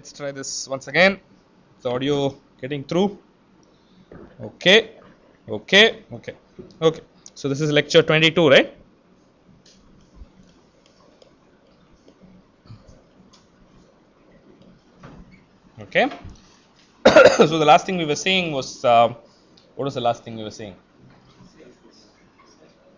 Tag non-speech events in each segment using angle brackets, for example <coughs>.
let's try this once again. The audio getting through. Okay okay okay okay. So this is lecture 22 right? Okay. <coughs> So the last thing we were seeing was uh, what was the last thing we were seeing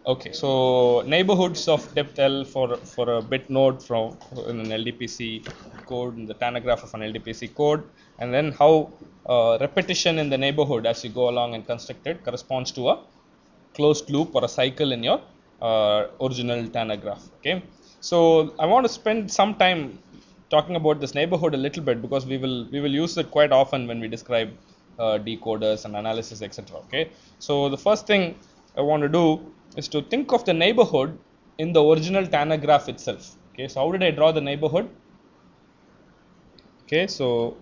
okay so neighborhoods of depth L for for a bit node from in an LDPC code in the Tanner graph of an LDPC code and then how uh, repetition in the neighborhood as you go along and construct it corresponds to a closed loop or a cycle in your uh, original Tanner graph okay? So I want to spend some time talking about this neighborhood a little bit because we will we will use it quite often when we describe uh, decoders and analysis etc okay? So the first thing I want to do is to think of the neighborhood in the original Tanner tanagraph itself. Okay so how did I draw the neighborhood? Okay so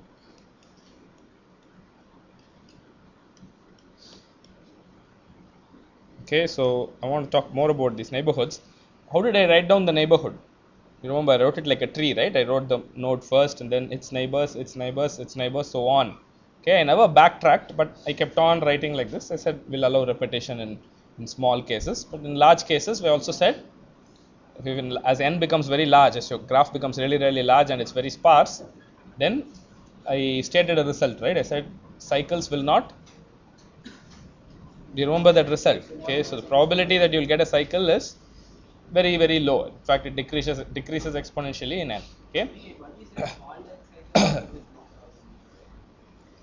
okay so I want to talk more about these neighborhoods. How did I write down the neighborhood? You remember I wrote it like a tree right? I wrote the node first and then its neighbors its neighbors its neighbors so on. Okay I never backtracked but I kept on writing like this. I said we'll allow repetition in, in small cases but in large cases we also said even as n becomes very large as your graph becomes really really large and it's very sparse then I stated a result right? I said cycles will not do you remember that result? Okay so the probability that you'll get a cycle is very very low. In fact it decreases decreases exponentially in n okay? <coughs>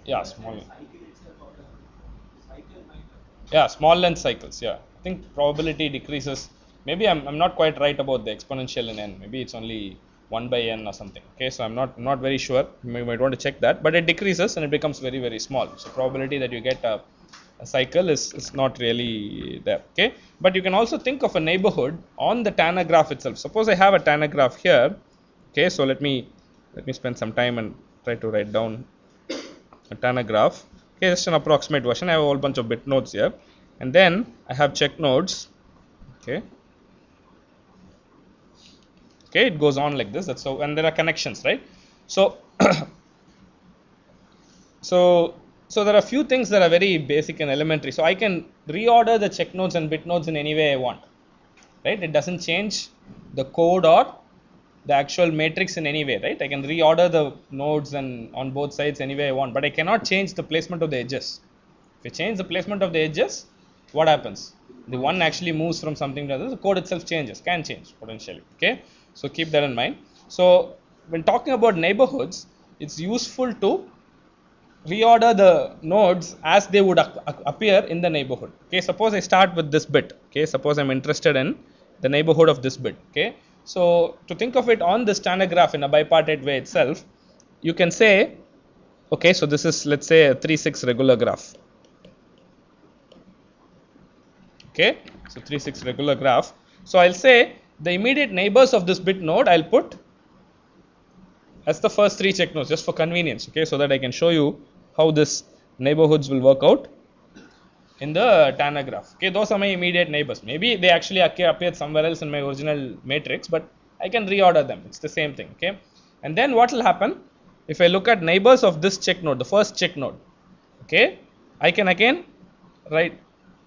Yeah small yeah small length cycles yeah. I think probability decreases. Maybe i'm, I'm not quite right about the exponential in n. Maybe it's only 1 by n or something okay? So i'm not not very sure. You might want to check that. But it decreases and it becomes very very small. So probability that you get a, a cycle is, is not really there okay? But you can also think of a neighborhood on the Tanner tanagraph itself. Suppose i have a Tanner tanagraph here okay? So let me let me spend some time and try to write down a Tanner graph okay just an approximate version. I have a whole bunch of bit nodes here. And then i have check nodes. Okay. Okay it goes on like this. That's so and there are connections right? So <coughs> so so there are a few things that are very basic and elementary. So i can reorder the check nodes and bit nodes in any way i want right? It doesn't change the code or the actual matrix in any way right? I can reorder the nodes and on both sides any way i want but i cannot change the placement of the edges. If I change the placement of the edges what happens? The one actually moves from something to other the code itself changes can change potentially okay? So keep that in mind. So when talking about neighborhoods it's useful to reorder the nodes as they would appear in the neighborhood okay? Suppose i start with this bit okay? Suppose i'm interested in the neighborhood of this bit okay so to think of it on this Tanner graph in a bipartite way itself you can say okay so this is let's say a 3 6 regular graph. Okay so 3 6 regular graph. So i'll say the immediate neighbors of this bit node i'll put as the first three check nodes just for convenience okay so that i can show you how this neighborhoods will work out in the Tanner graph. Okay those are my immediate neighbors. Maybe they actually appeared somewhere else in my original matrix but i can reorder them. It's the same thing okay? And then what will happen? If i look at neighbors of this check node the first check node okay? I can again write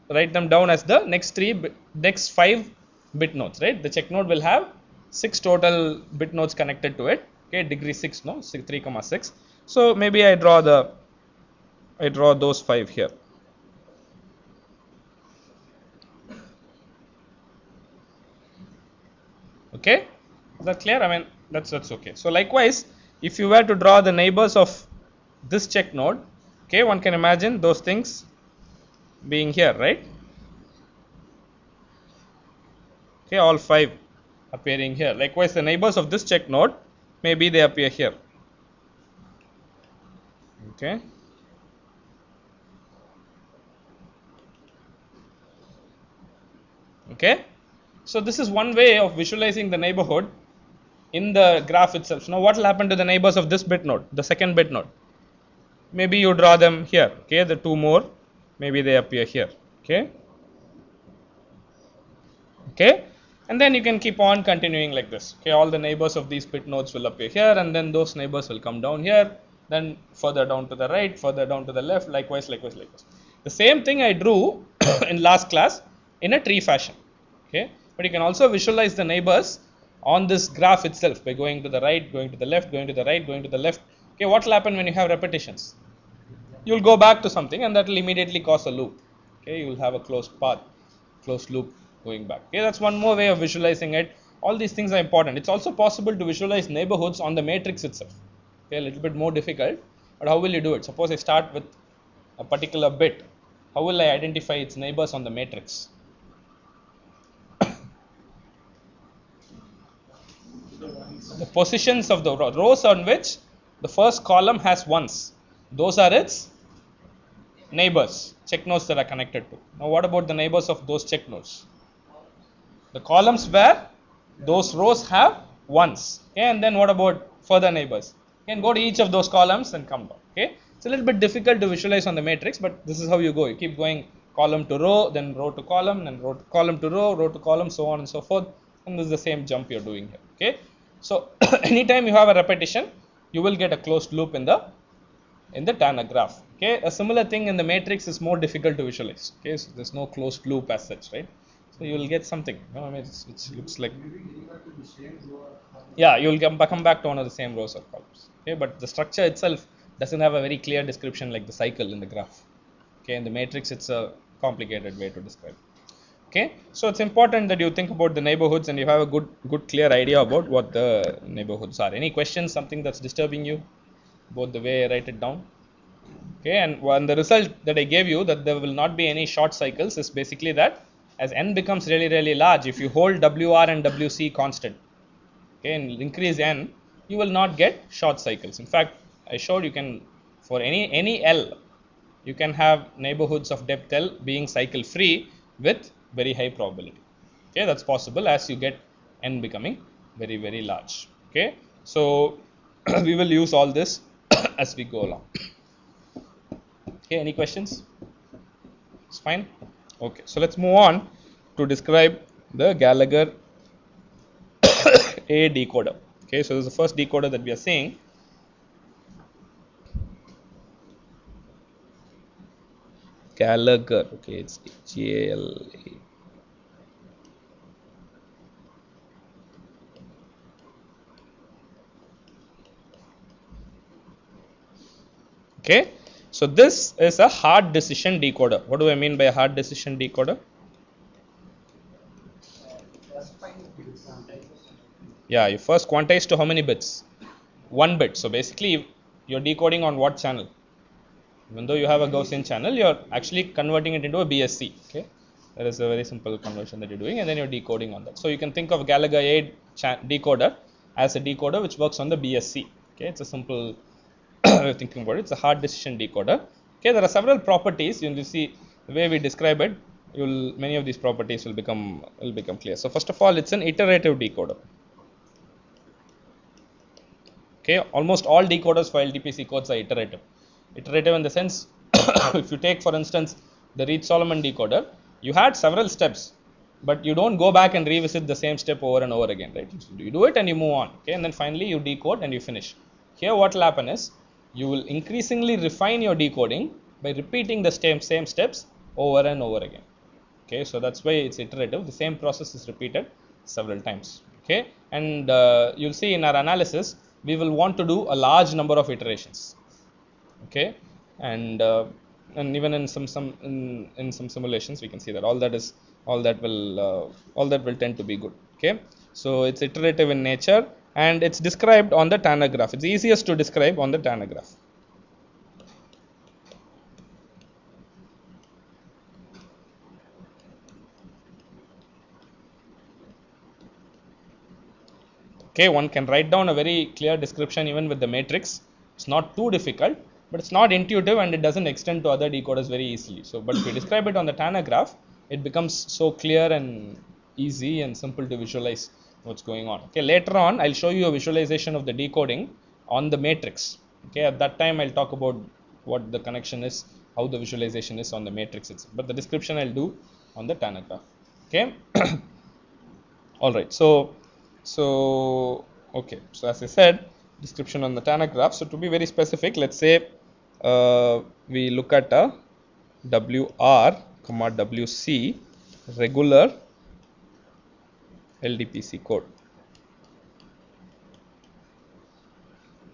write them down as the next three next five bit nodes right? The check node will have six total bit nodes connected to it okay? Degree 6 no? 6, 3 comma 6 so maybe i draw the i draw those five here okay? Is that clear? I mean that's that's okay. So likewise if you were to draw the neighbors of this check node okay one can imagine those things being here right? Okay all five appearing here. Likewise the neighbors of this check node maybe they appear here. Okay? Okay so this is one way of visualizing the neighborhood in the graph itself. Now what will happen to the neighbors of this bit node the second bit node? Maybe you draw them here okay? The two more maybe they appear here okay? Okay? And then you can keep on continuing like this okay? All the neighbors of these bit nodes will appear here and then those neighbors will come down here then further down to the right further down to the left likewise likewise likewise. The same thing i drew <coughs> in last class in a tree fashion okay but you can also visualize the neighbors on this graph itself by going to the right going to the left going to the right going to the left. Okay what will happen when you have repetitions? You will go back to something and that will immediately cause a loop. Okay you will have a closed path closed loop going back. Okay that's one more way of visualizing it. All these things are important. It's also possible to visualize neighborhoods on the matrix itself. Okay a little bit more difficult but how will you do it? Suppose i start with a particular bit. How will i identify its neighbors on the matrix the positions of the row, rows on which the first column has ones. Those are its neighbors. Check nodes that are connected to. Now what about the neighbors of those check nodes the columns where those rows have ones. Okay and then what about further neighbors? You can go to each of those columns and come down. Okay? It's a little bit difficult to visualize on the matrix but this is how you go. You keep going column to row then row to column then row to column to row row to column so on and so forth. And this is the same jump you're doing here. Okay so <coughs> anytime you have a repetition you will get a closed loop in the in the Tanner graph okay? A similar thing in the matrix is more difficult to visualize. Okay? So there's no closed loop as such right? So you will get something. You know, I mean? It looks like yeah you will come back, come back to one of the same rows or columns. Okay? But the structure itself doesn't have a very clear description like the cycle in the graph. Okay? In the matrix it's a complicated way to describe okay? So it's important that you think about the neighborhoods and you have a good good clear idea about what the neighborhoods are. Any questions something that's disturbing you? About the way i write it down. Okay? And one the result that i gave you that there will not be any short cycles is basically that as n becomes really really large if you hold wr and wc constant okay and increase n you will not get short cycles. In fact i showed you can for any any l you can have neighborhoods of depth l being cycle free with very high probability. Okay that's possible as you get n becoming very very large. Okay so <clears throat> we will use all this <clears throat> as we go along. Okay any questions? It's fine? Okay so let's move on to describe the Gallager <coughs> a decoder. Okay so this is the first decoder that we are seeing. Gallager okay it's g a l a okay? So this is a hard decision decoder. What do i mean by a hard decision decoder? Yeah you first quantize to how many bits? One bit. So basically you're decoding on what channel? Even though you have a gaussian channel you're actually converting it into a bsc okay? That is a very simple conversion that you're doing and then you're decoding on that. So you can think of Gallager a decoder as a decoder which works on the bsc okay? It's a simple <coughs> thinking about it it's a hard decision decoder okay there are several properties. You will see the way we describe it you'll many of these properties will become will become clear. So first of all it's an iterative decoder. Okay almost all decoders for ldpc codes are iterative. Iterative in the sense <coughs> if you take for instance the Reed Solomon decoder you had several steps but you don't go back and revisit the same step over and over again right? You do it and you move on. Okay and then finally you decode and you finish. Here what will happen is you will increasingly refine your decoding by repeating the same same steps over and over again. Okay so that's why it's iterative. The same process is repeated several times. Okay and uh, you'll see in our analysis we will want to do a large number of iterations. Okay and uh, and even in some some in, in some simulations we can see that all that is all that will uh, all that will tend to be good. Okay so it's iterative in nature and it's described on the Tanner graph it's easiest to describe on the Tanner graph okay one can write down a very clear description even with the matrix. It's not too difficult but it's not intuitive and it doesn't extend to other decoders very easily. So but if you describe it on the Tanner graph it becomes so clear and easy and simple to visualize what's going on. Okay later on i'll show you a visualization of the decoding on the matrix. Okay at that time i'll talk about what the connection is how the visualization is on the matrix itself. But the description i'll do on the Tanner graph okay? <coughs> All right so so okay so as i said description on the tanner graph. So to be very specific let's say uh, we look at a wr comma wc regular ldpc code.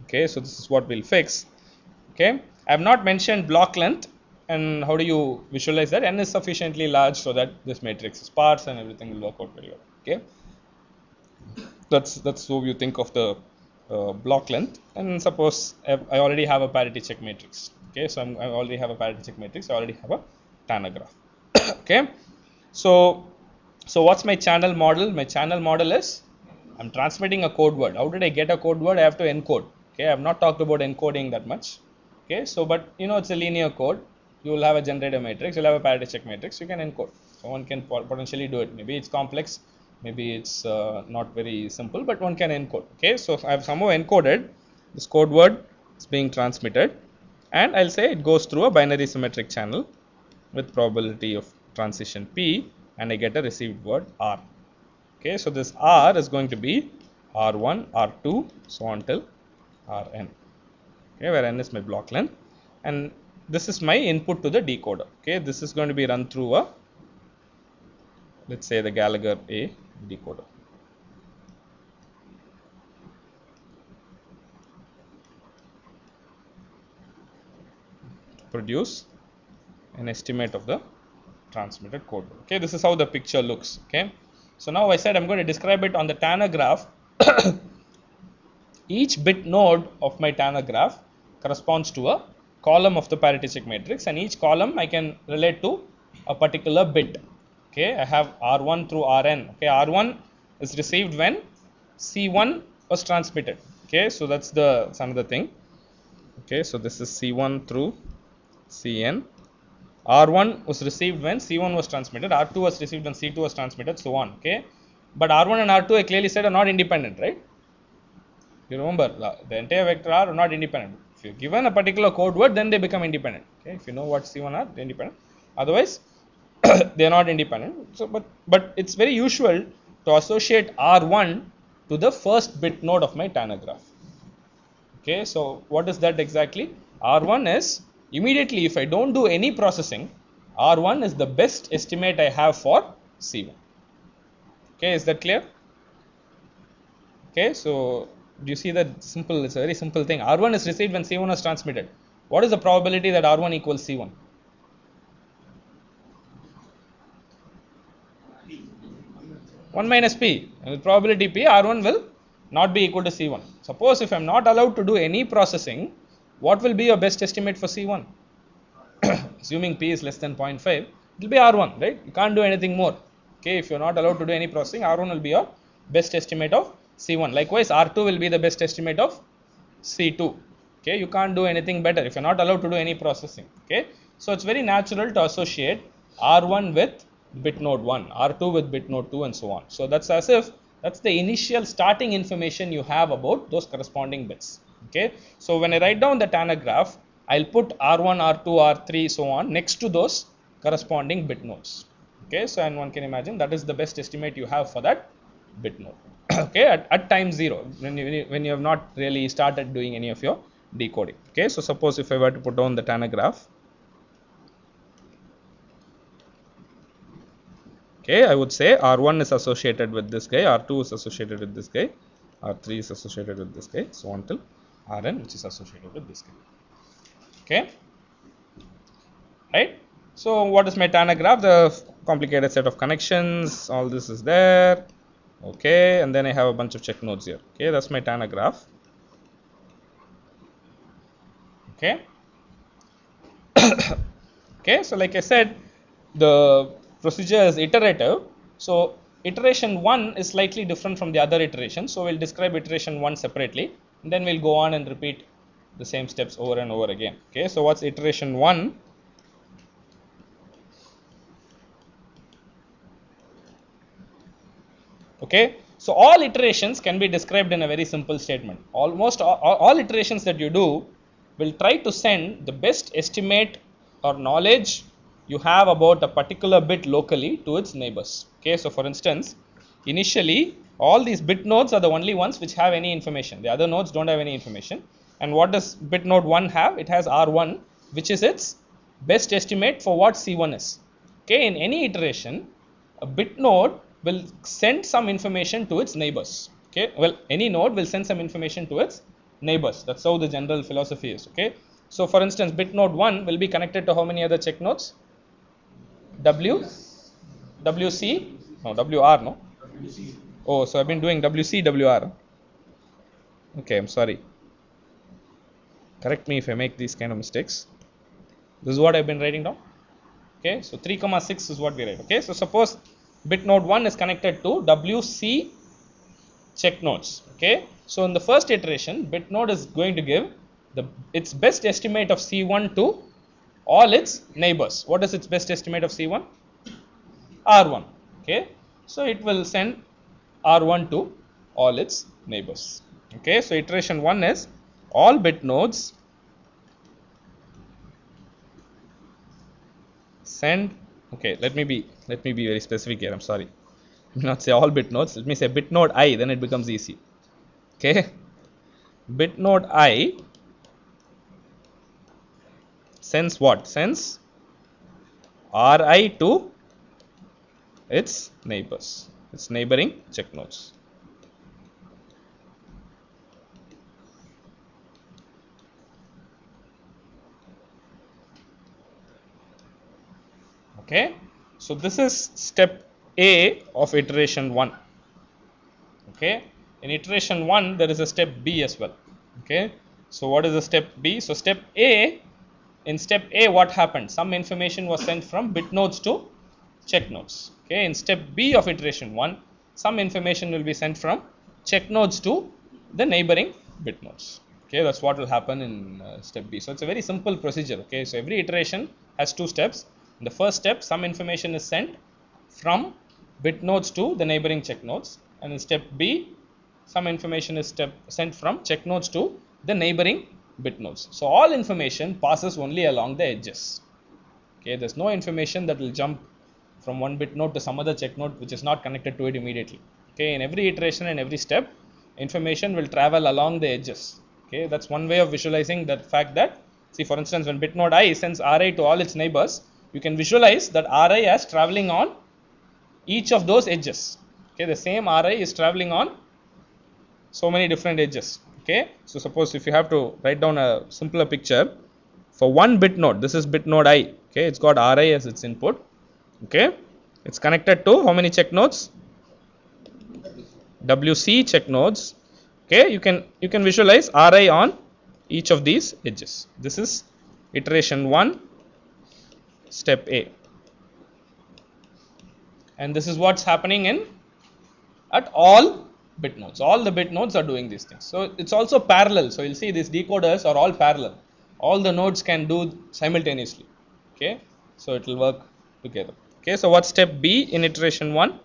Okay so this is what we'll fix. Okay i have not mentioned block length and how do you visualize that? N is sufficiently large so that this matrix is sparse and everything will work out very well. Okay that's that's how you think of the uh, block length. And suppose I- already have a parity check matrix. Okay so I'm, i already have a parity check matrix. I already have a tanner graph <coughs> okay so so what's my channel model? My channel model is i'm transmitting a code word. How did i get a code word? I have to encode. Okay i have not talked about encoding that much. Okay so but you know it's a linear code. You will have a generator matrix you'll have a parity check matrix. You can encode. So one can potentially do it. Maybe it's complex maybe it's uh, not very simple but one can encode. Okay so i have somehow encoded this code word is being transmitted and i'll say it goes through a binary symmetric channel with probability of transition p and i get a received word r. Okay so this r is going to be r1 r2 so on till rn. Okay where n is my block length. And this is my input to the decoder. Okay this is going to be run through a let's say the Gallager a decoder. Produce an estimate of the transmitted code. Okay this is how the picture looks okay? So now i said i'm going to describe it on the tanner graph <coughs> each bit node of my tanner graph corresponds to a column of the parity matrix and each column i can relate to a particular bit okay? I have r1 through rn okay? R1 is received when c1 was transmitted okay? So that's the that's another thing okay? So this is c1 through cn r1 was received when c1 was transmitted r2 was received when c2 was transmitted so on okay? But r1 and r2 i clearly said are not independent right? You remember the, entire vector R are not independent. If you're given a particular code word then they become independent okay? If you know what c1 are they're independent. Otherwise <coughs> they are not independent. So but but it's very usual to associate r1 to the first bit node of my tanner graph okay? So what is that exactly? R1 is immediately if i don't do any processing r1 is the best estimate i have for c1 okay is that clear? Okay so do you see that simple it's a very simple thing. R1 is received when c1 is transmitted. What is the probability that r1 equals c1 1 minus p. And with probability p r1 will not be equal to c1 suppose if i'm not allowed to do any processing what will be your best estimate for c1 <clears throat> assuming p is less than 0.5 it will be r1 right? You can't do anything more. Okay if you're not allowed to do any processing r1 will be your best estimate of c1 likewise r2 will be the best estimate of c2 okay you can't do anything better if you're not allowed to do any processing. Okay so it's very natural to associate r1 with bit node 1 r2 with bit node 2 and so on. So that's as if that's the initial starting information you have about those corresponding bits okay? So when i write down the tanner graph i'll put r1 r2 r3 so on next to those corresponding bit nodes. Okay? So and one can imagine that is the best estimate you have for that bit node. <coughs> Okay? At, at time 0 when you, when you when you have not really started doing any of your decoding. Okay? So suppose if i were to put down the tanner graph okay? I would say r1 is associated with this guy r2 is associated with this guy r3 is associated with this guy so on till rn which is associated with this guy okay? Right? So what is my tanner graph the complicated set of connections all this is there. Okay? And then i have a bunch of check nodes here. Okay? That's my tanner graph okay? <coughs> Okay? So like i said the procedure is iterative. So iteration 1 is slightly different from the other iteration. So we'll describe iteration 1 separately and then we'll go on and repeat the same steps over and over again. Okay so what's iteration 1 okay so all iterations can be described in a very simple statement. Almost all, all iterations that you do will try to send the best estimate or knowledge you have about a particular bit locally to its neighbors. Okay so for instance initially all these bit nodes are the only ones which have any information. The other nodes don't have any information. And what does bit node 1 have? It has R1 which is its best estimate for what C1 is. Okay, in any iteration, a bit node will send some information to its neighbors. Okay, well, any node will send some information to its neighbors. That's how the general philosophy is. Okay, so for instance, bit node 1 will be connected to how many other check nodes? W, WC, no, WR, no? Oh, so I've been doing WCWR Okay, I'm sorry. Correct me if I make these kind of mistakes. This is what I've been writing down. Okay, so 3 comma 6 is what we write. Okay, so suppose bit node 1 is connected to WC check nodes. Okay, so in the first iteration, bit node is going to give the its best estimate of C1 to all its neighbors. What is its best estimate of C1? R1. Okay, so it will send R1 to all its neighbors. Okay, so iteration 1 is all bit nodes send. Okay let me be let me be very specific here i'm sorry. Let <laughs> me not say all bit nodes let me say bit node i then it becomes easy. Okay bit node i sends what? Sends ri to its neighbors its neighboring. Check nodes okay. So this is step a of iteration 1 okay. In iteration 1 there is a step b as well. Okay. So what is the step b? So step a in step a what happened? Some information was sent from bit nodes to check nodes okay in step b of iteration 1 some information will be sent from check nodes to the neighboring bit nodes okay that's what will happen in uh, step b so it's a very simple procedure okay so every iteration has two steps in the first step, some information is sent from bit nodes to the neighboring check nodes. And in step B, some information is step, sent from check nodes to the neighboring bit nodes. So, all information passes only along the edges. Okay, there is no information that will jump from one bit node to some other check node which is not connected to it immediately. Okay, in every iteration and every step, information will travel along the edges. Okay, that's one way of visualizing the fact that, see for instance, when bit node i sends Ri to all its neighbors, you can visualize that Ri as traveling on each of those edges. Okay, the same Ri is traveling on so many different edges. Okay, so suppose if you have to write down a simpler picture for one bit node, this is bit node i. Okay, it's got Ri as its input. Okay, it's connected to how many check nodes? WC check nodes. Okay, you can you can visualize Ri on each of these edges. This is iteration 1 step A. And this is what's happening in at all bit nodes. All the bit nodes are doing these things. So it's also parallel. So you'll see these decoders are all parallel. All the nodes can do simultaneously. Okay. So it will work together. Okay. So what's step B in iteration 1?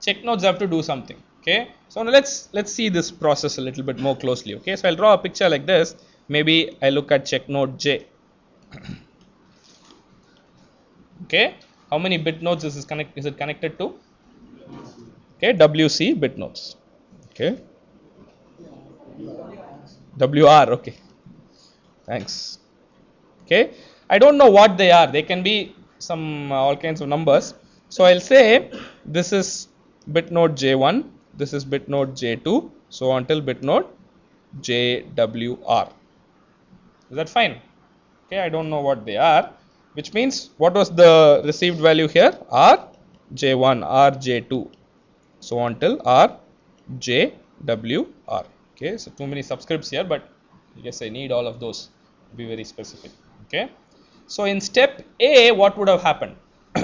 Check nodes have to do something. Okay. So now let's let's see this process a little bit more closely. Okay. So I'll draw a picture like this. Maybe I look at check node J. <coughs> okay how many bit nodes is this connect is it connected to okay wc bit nodes okay wr okay thanks okay i don't know what they are they can be some uh, all kinds of numbers. So i'll say this is bit node j1 this is bit node j2 so until bit node jwr is that fine? Okay i don't know what they are which means what was the received value here? R j1 r j2 so until R JWR. okay so too many subscripts here but I guess I need all of those to be very specific. Okay so in step a what would have happened <coughs>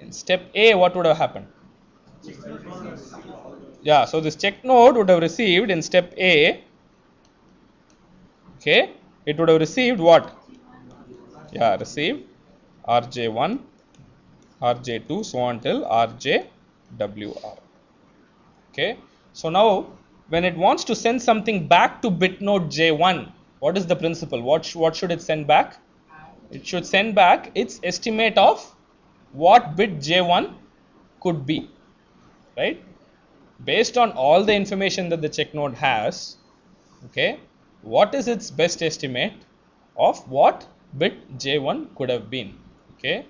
in step a what would have happened yeah so this check node would have received in step a okay it would have received what? Yeah, received RJ1, RJ2, so on till RJWR. Okay. So now, when it wants to send something back to bit node J1, what is the principle? What, sh what should it send back? It should send back its estimate of what bit J1 could be right based on all the information that the check node has okay what is its best estimate of what bit j1 could have been okay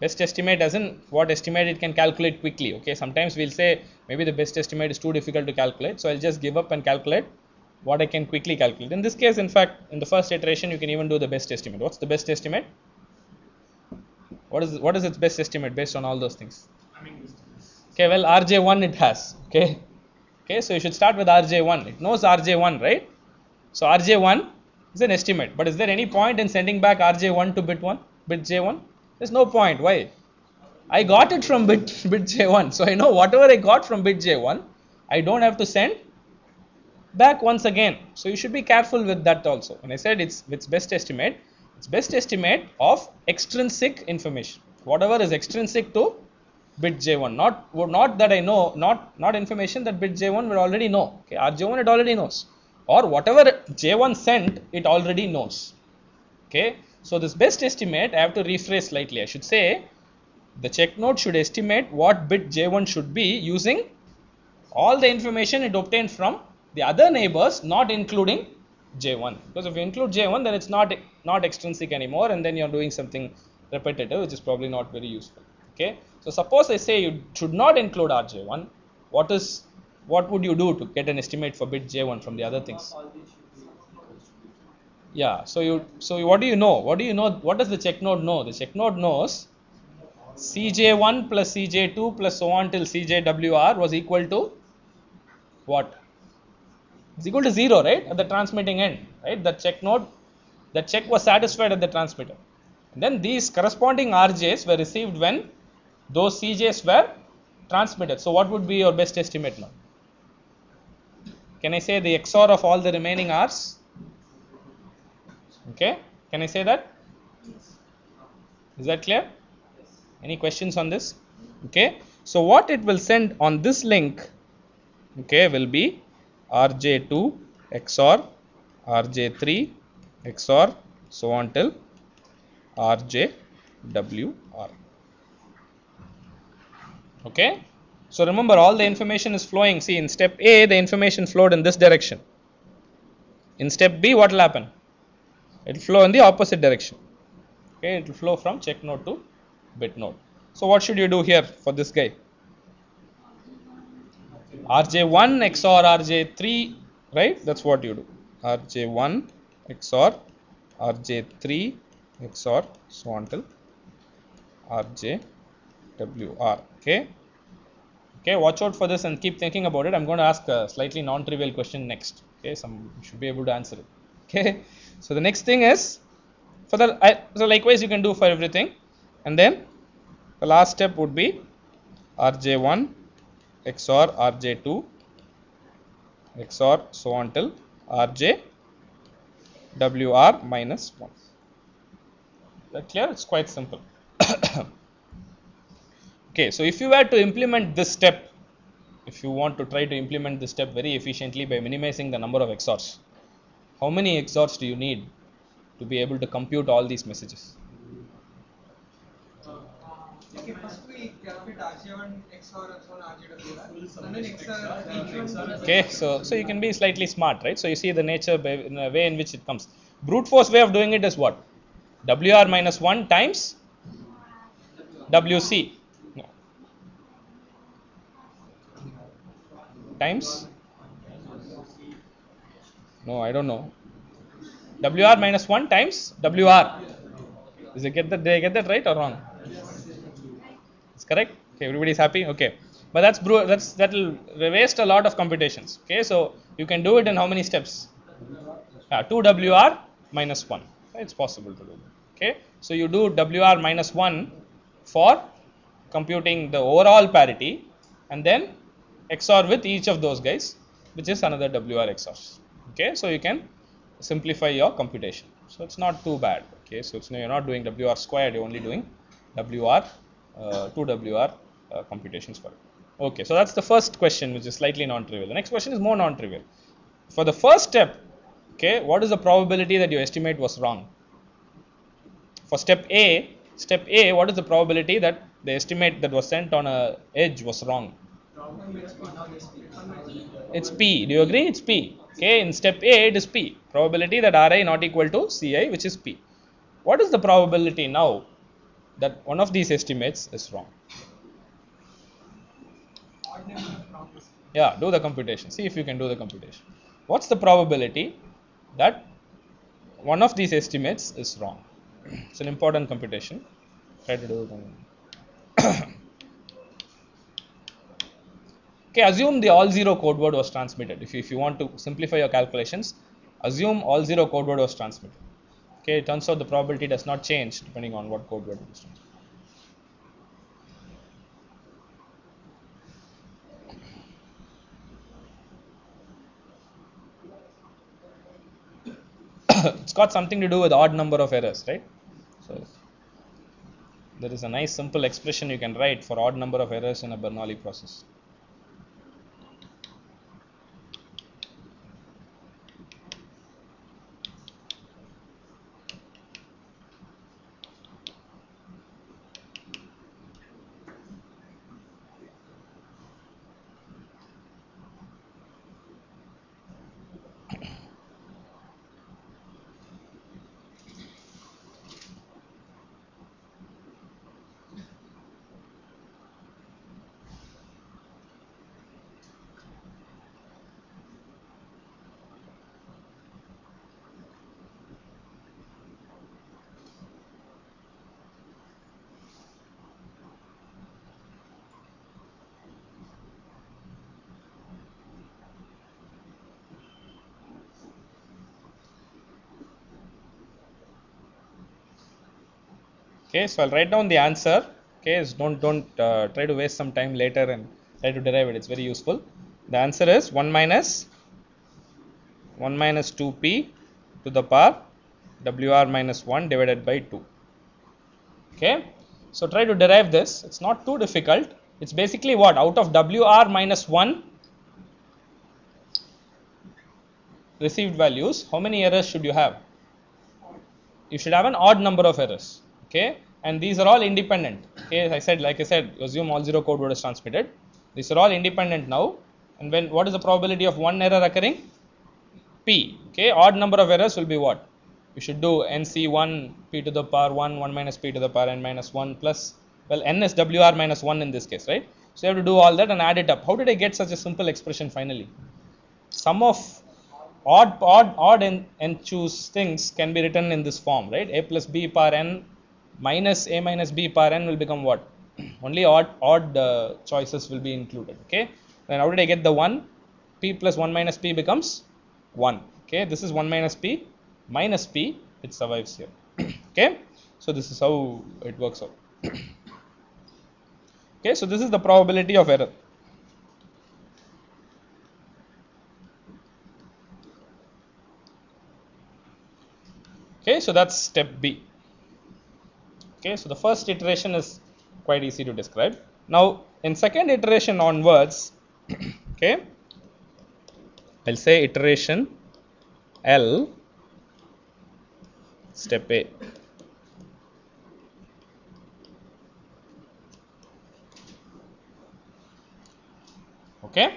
best estimate doesn't what estimate it can calculate quickly okay sometimes we'll say maybe the best estimate is too difficult to calculate so i'll just give up and calculate what i can quickly calculate. In this case in fact in the first iteration you can even do the best estimate. What's the best estimate? What is what is its best estimate based on all those things? Okay well rj1 it has okay? Okay so you should start with rj1 it knows rj1 right? So rj1 is an estimate but is there any point in sending back rj1 to bit 1 bit j1 there's no point. Why? I got it from bit <laughs> bit j1 so i know whatever i got from bit j1 i don't have to send back once again. So you should be careful with that also. When i said it's its best estimate it's best estimate of extrinsic information. Whatever is extrinsic to bit j1 not not that i know not not information that bit j1 will already know. Okay rj1 it already knows. Or whatever j1 sent it already knows. Okay so this best estimate i have to rephrase slightly. I should say the check node should estimate what bit j1 should be using all the information it obtained from the other neighbors not including j1 because if you include j1 then it's not not extrinsic anymore and then you're doing something repetitive which is probably not very useful. Okay? So suppose i say you should not include rj1 what is what would you do to get an estimate for bit j1 from the other things? Yeah so you so what do you know? What do you know what does the check node know? The check node knows cj1 plus cj2 plus so on till cjwr was equal to what is equal to 0 right at the transmitting end right? The check node the check was satisfied at the transmitter. And then these corresponding rjs were received when those cjs were transmitted. So what would be your best estimate now? Can i say the xor of all the remaining r's? Okay can i say that? Is that clear? Any questions on this? Okay so what it will send on this link okay will be rj2 xor rj3 xor so on till rjwr okay? So remember all the information is flowing. See in step a the information flowed in this direction. In step b what will happen? It will flow in the opposite direction. Okay? It will flow from check node to bit node. So what should you do here for this guy rj1 xor rj3 right? That's what you do. Rj1 xor rj3 xor so on till rjwr okay? Okay watch out for this and keep thinking about it. I'm going to ask a slightly non-trivial question next okay? Some should be able to answer it okay? So the next thing is for the I, so likewise you can do for everything. And then the last step would be rj1 xor rj2 xor so on till rj wr minus 1 that clear? It's quite simple. <coughs> Okay so if you were to implement this step if you want to try to implement this step very efficiently by minimizing the number of xors how many xors do you need to be able to compute all these messages? Okay, first we calculate RJ1 XOR and so on RJWR and then XOR each one. okay so so you can be slightly smart right? So you see the nature by, in a way in which it comes. Brute force way of doing it is what? Wr minus 1 times wc no. times? No i don't know. Wr minus 1 times wr is it get that did i get that right or wrong? It's correct? Okay everybody is happy? Okay. But that's that's that will waste a lot of computations. Okay so you can do it in how many steps? Yeah, 2 wr minus 1 it's possible to do. Okay so you do wr minus 1 for computing the overall parity and then xor with each of those guys which is another wr xor okay so you can simplify your computation. So it's not too bad. Okay so it's, you're not doing wr squared you're only doing wr uh, 2 wr uh, computations for it. Okay so that's the first question which is slightly non-trivial. The next question is more non-trivial. For the first step okay what is the probability that your estimate was wrong? For step a step a what is the probability that the estimate that was sent on a edge was wrong? It's p. Do you agree? It's p. Okay in step a it is p. Probability that ri not equal to ci which is p. What is the probability now that one of these estimates is wrong. Yeah do the computation. See if you can do the computation. What's the probability that one of these estimates is wrong? <clears throat> It's an important computation. Try to do it <clears throat> okay assume the all zero code word was transmitted. If you, if you want to simplify your calculations assume all zero code word was transmitted okay it turns out the probability does not change depending on what code word was transmitted it's got something to do with odd number of errors right? So there is a nice simple expression you can write for odd number of errors in a bernoulli process okay so i'll write down the answer. Okay so don't don't uh, try to waste some time later and try to derive it. It's very useful. The answer is 1 minus 1 minus 2p to the power wr minus 1 divided by 2 okay so try to derive this. It's not too difficult. It's basically what? Out of wr minus 1 received values how many errors should you have? You should have an odd number of errors. Okay and these are all independent. Okay i said like i said assume all zero code word is transmitted. These are all independent now. And when what is the probability of one error occurring? P. Okay odd number of errors will be what? You should do nc1 p to the power 1 1 minus p to the power n minus 1 plus well n is wr minus 1 in this case right? So you have to do all that and add it up. How did i get such a simple expression finally? Sum of odd odd odd and, and choose things can be written in this form right? A plus b power n minus a minus b power n will become what? <clears throat> Only odd odd uh, choices will be included okay? Then how did i get the 1 p plus 1 minus p becomes 1 okay? This is 1 minus p minus p it survives here <clears throat> okay? So this is how it works out <clears throat> okay? So this is the probability of error. Okay so that's step b okay so the first iteration is quite easy to describe. Now in second iteration onwards <clears throat> okay i'll say iteration l step a. Okay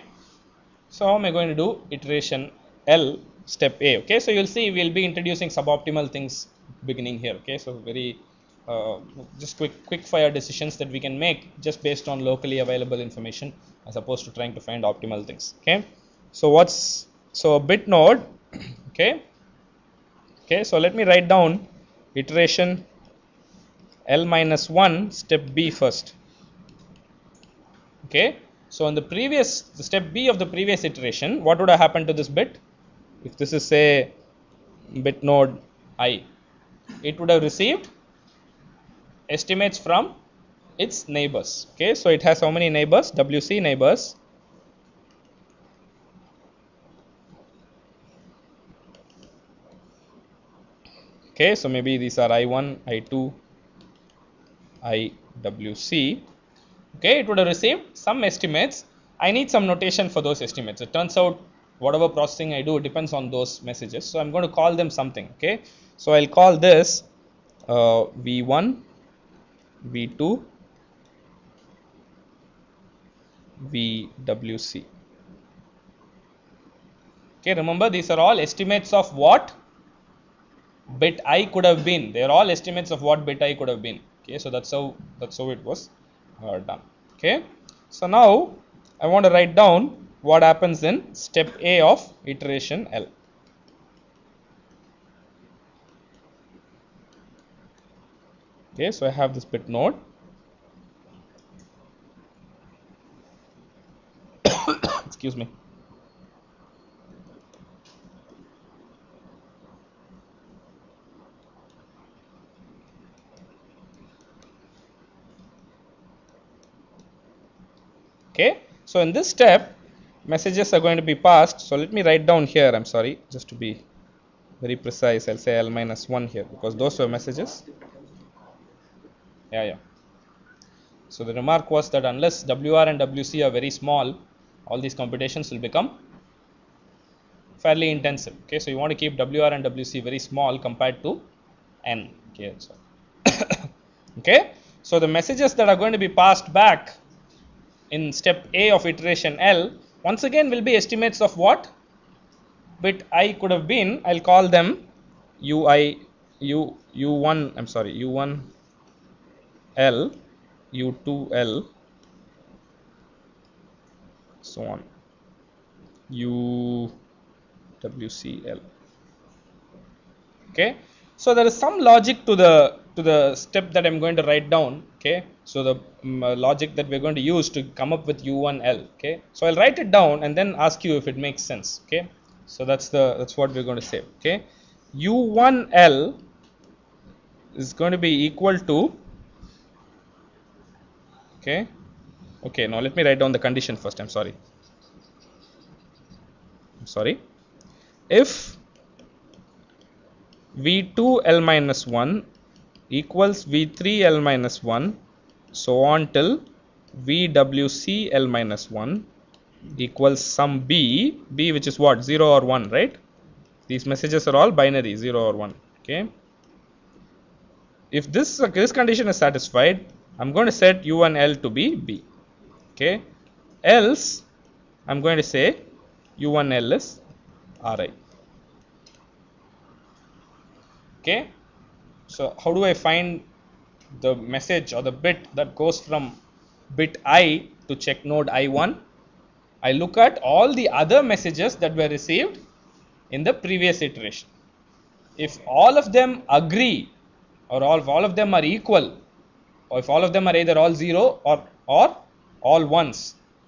so how am i going to do? Iteration l step a. Okay so you'll see we'll be introducing suboptimal things beginning here. Okay so very uh, just quick quick fire decisions that we can make just based on locally available information as opposed to trying to find optimal things okay? So what's so a bit node okay? Okay so let me write down iteration l minus 1 step b first okay? So in the previous the step b of the previous iteration what would have happened to this bit? If this is say bit node i it would have received estimates from its neighbors. Okay so it has how many neighbors? Wc neighbors. Okay so maybe these are i1 i2 iwc okay it would have received some estimates. I need some notation for those estimates. It turns out whatever processing i do depends on those messages. So i'm going to call them something. Okay so i'll call this uh, v1 v2 VWC. Okay, remember these are all estimates of what bit i could have been. They are all estimates of what bit i could have been. Okay, so that's how that's how it was uh, done. Okay, so now I want to write down what happens in step A of iteration L. Okay, so I have this bit node. <coughs> Excuse me. Okay, so in this step, messages are going to be passed. So let me write down here. I'm sorry, just to be very precise, I'll say L minus 1 here because those were messages. Yeah, yeah. So the remark was that unless WR and WC are very small, all these computations will become fairly intensive. Okay, so you want to keep WR and WC very small compared to N. Okay, so <coughs> okay. So the messages that are going to be passed back in step A of iteration L once again will be estimates of what bit i could have been. I'll call them UI U U1 I'm sorry U1 L U2L so on. UWCL okay? So there is some logic to the to the step that I'm going to write down okay? So the um, logic that we're going to use to come up with u1l okay? So I'll write it down and then ask you if it makes sense okay? So that's the that's what we're going to say okay? U1l is going to be equal to okay. Okay now let me write down the condition first i'm sorry. I'm sorry. If v2l minus 1 equals v3l minus 1 so on till vwcl minus 1 equals some b b which is what? 0 or 1 right? These messages are all binary 0 or 1 okay? If this this condition is satisfied i'm going to set u1l to be b okay? Else i'm going to say u1l is ri okay? So how do i find the message or the bit that goes from bit i to check node i1 i look at all the other messages that were received in the previous iteration. If all of them agree or all, all of them are equal or if all of them are either all 0 or or all ones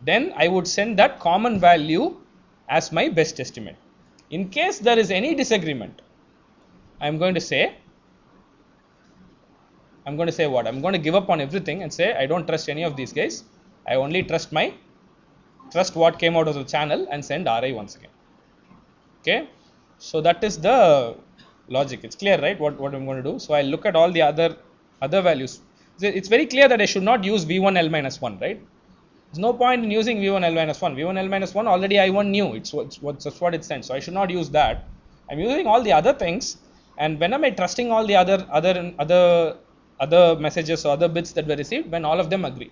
then i would send that common value as my best estimate in case there is any disagreement i am going to say I'm going to say what? I'm going to give up on everything and say I don't trust any of these guys. I only trust my trust what came out of the channel and send RI once again. Okay. So that is the logic. It's clear, right? What, what I'm going to do. So I look at all the other other values. It's very clear that I should not use V1L minus 1, right? There's no point in using V1L minus 1. V1L minus 1 already I1 knew. It's what, it's, what, that's what it sends. So I should not use that. I'm using all the other things. And when am I trusting all the other other other other messages or other bits that were received when all of them agree.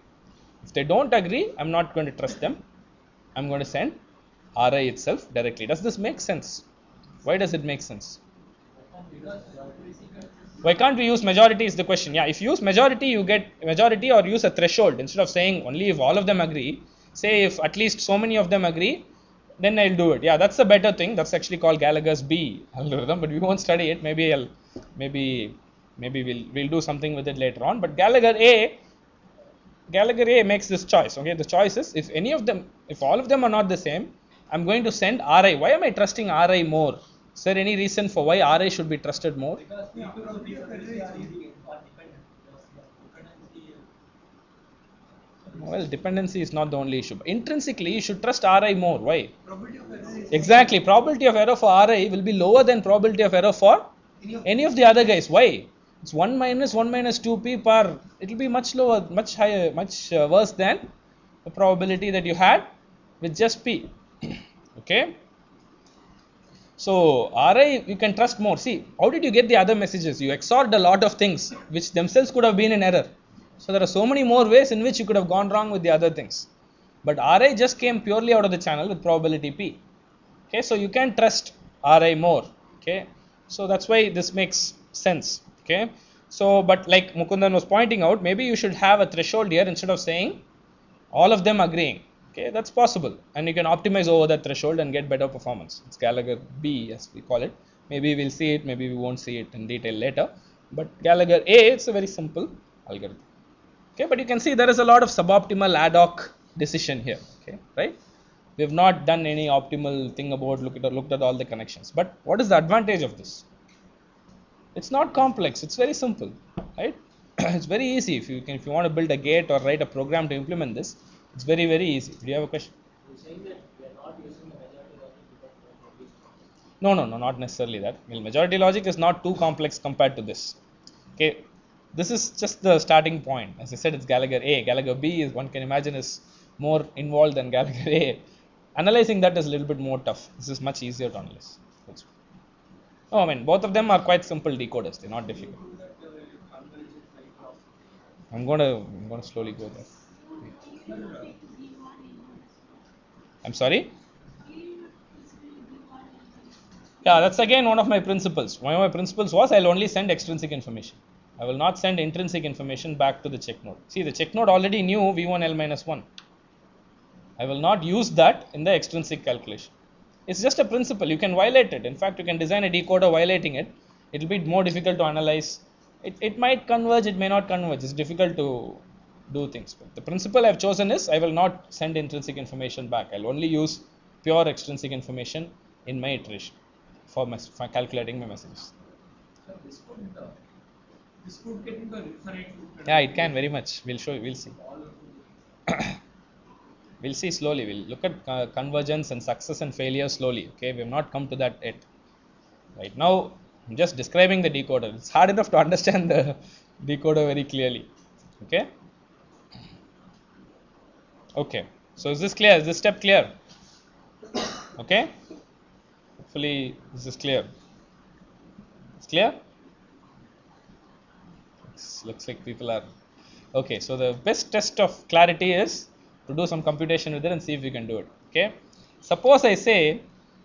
If they don't agree, I'm not going to trust them. I'm going to send RI itself directly. Does this make sense? Why does it make sense? Why can't we use majority is the question. Yeah, if you use majority, you get majority or use a threshold instead of saying only if all of them agree. Say if at least so many of them agree, then I'll do it. Yeah, that's a better thing. That's actually called Gallager's B <laughs> algorithm, but we won't study it. Maybe I'll maybe maybe we'll we'll do something with it later on but gallager a gallager a makes this choice okay the choice is if any of them if all of them are not the same i'm going to send ri why am i trusting ri more there any reason for why ri should be trusted more? Well dependency is not the only issue. Intrinsically you should trust ri more. Why? Exactly. Probability of error for ri will be lower than probability of error for any of the other guys. Why? It's 1 minus 1 minus 2p per. It will be much lower much higher much uh, worse than the probability that you had with just p. <clears throat> Okay so ri you can trust more see how did you get the other messages you XORed a lot of things which themselves could have been in error so there are so many more ways in which you could have gone wrong with the other things but Ri just came purely out of the channel with probability p. Okay, so you can trust Ri more. Okay, so that's why this makes sense. Okay, so but like Mukundan was pointing out, maybe you should have a threshold here instead of saying all of them agreeing. Okay, that's possible, and you can optimize over that threshold and get better performance. It's Gallager B, as we call it. Maybe we'll see it, maybe we won't see it in detail later. But Gallager A, it's a very simple algorithm. Okay, but you can see there is a lot of suboptimal ad hoc decision here. Okay, right? We have not done any optimal thing about look at looked at all the connections. But what is the advantage of this? It's not complex. It's very simple, right? <clears throat> it's very easy. If you can, if you want to build a gate or write a program to implement this, it's very very easy. Do you have a question? You're saying that we are not using the majority logic because we are producing. No, no, no, not necessarily that. Well, majority logic is not too complex compared to this. Okay, this is just the starting point. As I said, it's Gallager A. Gallager B is one can imagine is more involved than Gallager A. Analyzing that is a little bit more tough. This is much easier to analyze. No, oh, I mean both of them are quite simple decoders. They're not difficult. Uh, I'm gonna I'm gonna slowly go there. I'm sorry. Yeah, that's again one of my principles. One of my principles was I'll only send extrinsic information. I will not send intrinsic information back to the check node. See, the check node already knew v1l minus 1. I will not use that in the extrinsic calculation. It's just a principle. You can violate it. In fact, you can design a decoder violating it. It will be more difficult to analyze. It, it might converge, it may not converge. It's difficult to do things. But the principle I've chosen is I will not send intrinsic information back. I'll only use pure extrinsic information in my iteration for, mes- for calculating my messages. This could, uh, this get into a infinite loop. Yeah, it can very much. We'll show you. We'll see. All of it. <coughs> We'll see slowly. We'll look at uh, convergence and success and failure slowly. Okay, we have not come to that yet. Right now, I'm just describing the decoder. It's hard enough to <laughs> understand the decoder very clearly. Okay. Okay. So is this clear? Is this step clear? Okay. Hopefully, this is clear. It's clear. Looks, like people are okay. So the best test of clarity is to do some computation with it and see if we can do it. Okay. Suppose I say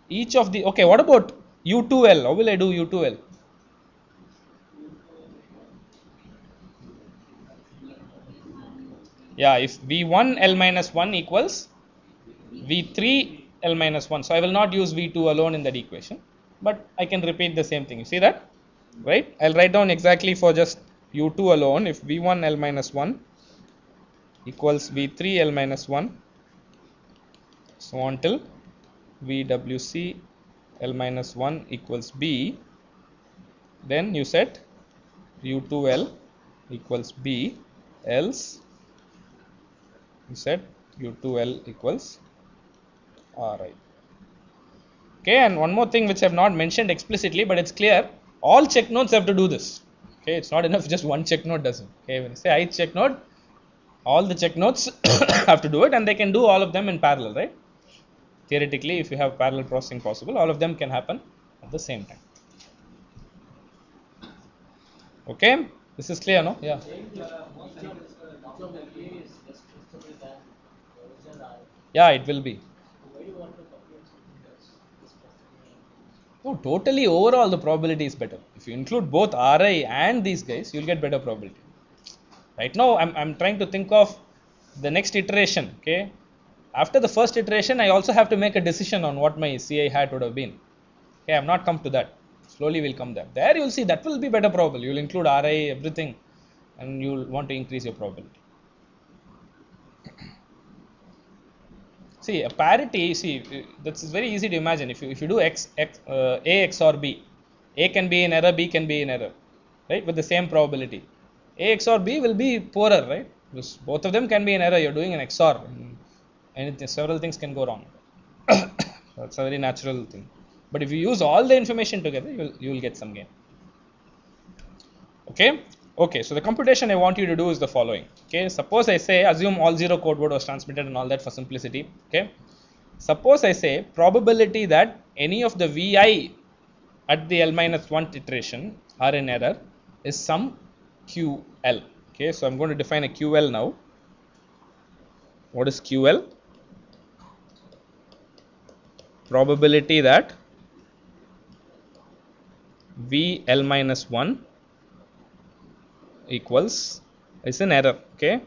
each of the okay. What about U2L? How will I do U2L? Yeah, if V1 L minus 1 equals V3 L minus 1. So I will not use V2 alone in that equation, but I can repeat the same thing. You see that? Right? I'll write down exactly for just U2 alone if V1 L minus 1 equals V3 L minus 1 so on till VWC L minus 1 equals B then you set U2L equals B else you set U2L equals Ri okay and one more thing which I have not mentioned explicitly but it's clear. All check nodes have to do this. Okay it's not enough just one check node doesn't. Okay when you say i check node all the check nodes <coughs> have to do it and they can do all of them in parallel right? Theoretically if you have parallel processing possible all of them can happen at the same time. Okay this is clear no? Yeah Saying that each of each of the A is less trustable than the original R. yeah it will be. No totally overall the probability is better. If you include both ri and these guys you'll get better probability. Right now i'm, I'm trying to think of the next iteration okay? After the first iteration i also have to make a decision on what my ci hat would have been. Okay i've not come to that. Slowly we'll come there. There you'll see that will be better probable you'll include ri everything and you'll want to increase your probability see a parity see that's very easy to imagine. If you if you do x x uh, a xor b a can be in error b can be in error right with the same probability. A xor b will be poorer right because both of them can be in error. You're doing an xor anything several things can go wrong. <coughs> That's a very natural thing. But if you use all the information together you will you will get some gain. Okay okay so the computation i want you to do is the following. Okay suppose i say assume all zero code word was transmitted and all that for simplicity. Okay suppose i say probability that any of the vi at the l minus 1 iteration are in error is some ql okay so i'm going to define a ql now. What is ql probability that v l minus 1 equals is an error okay?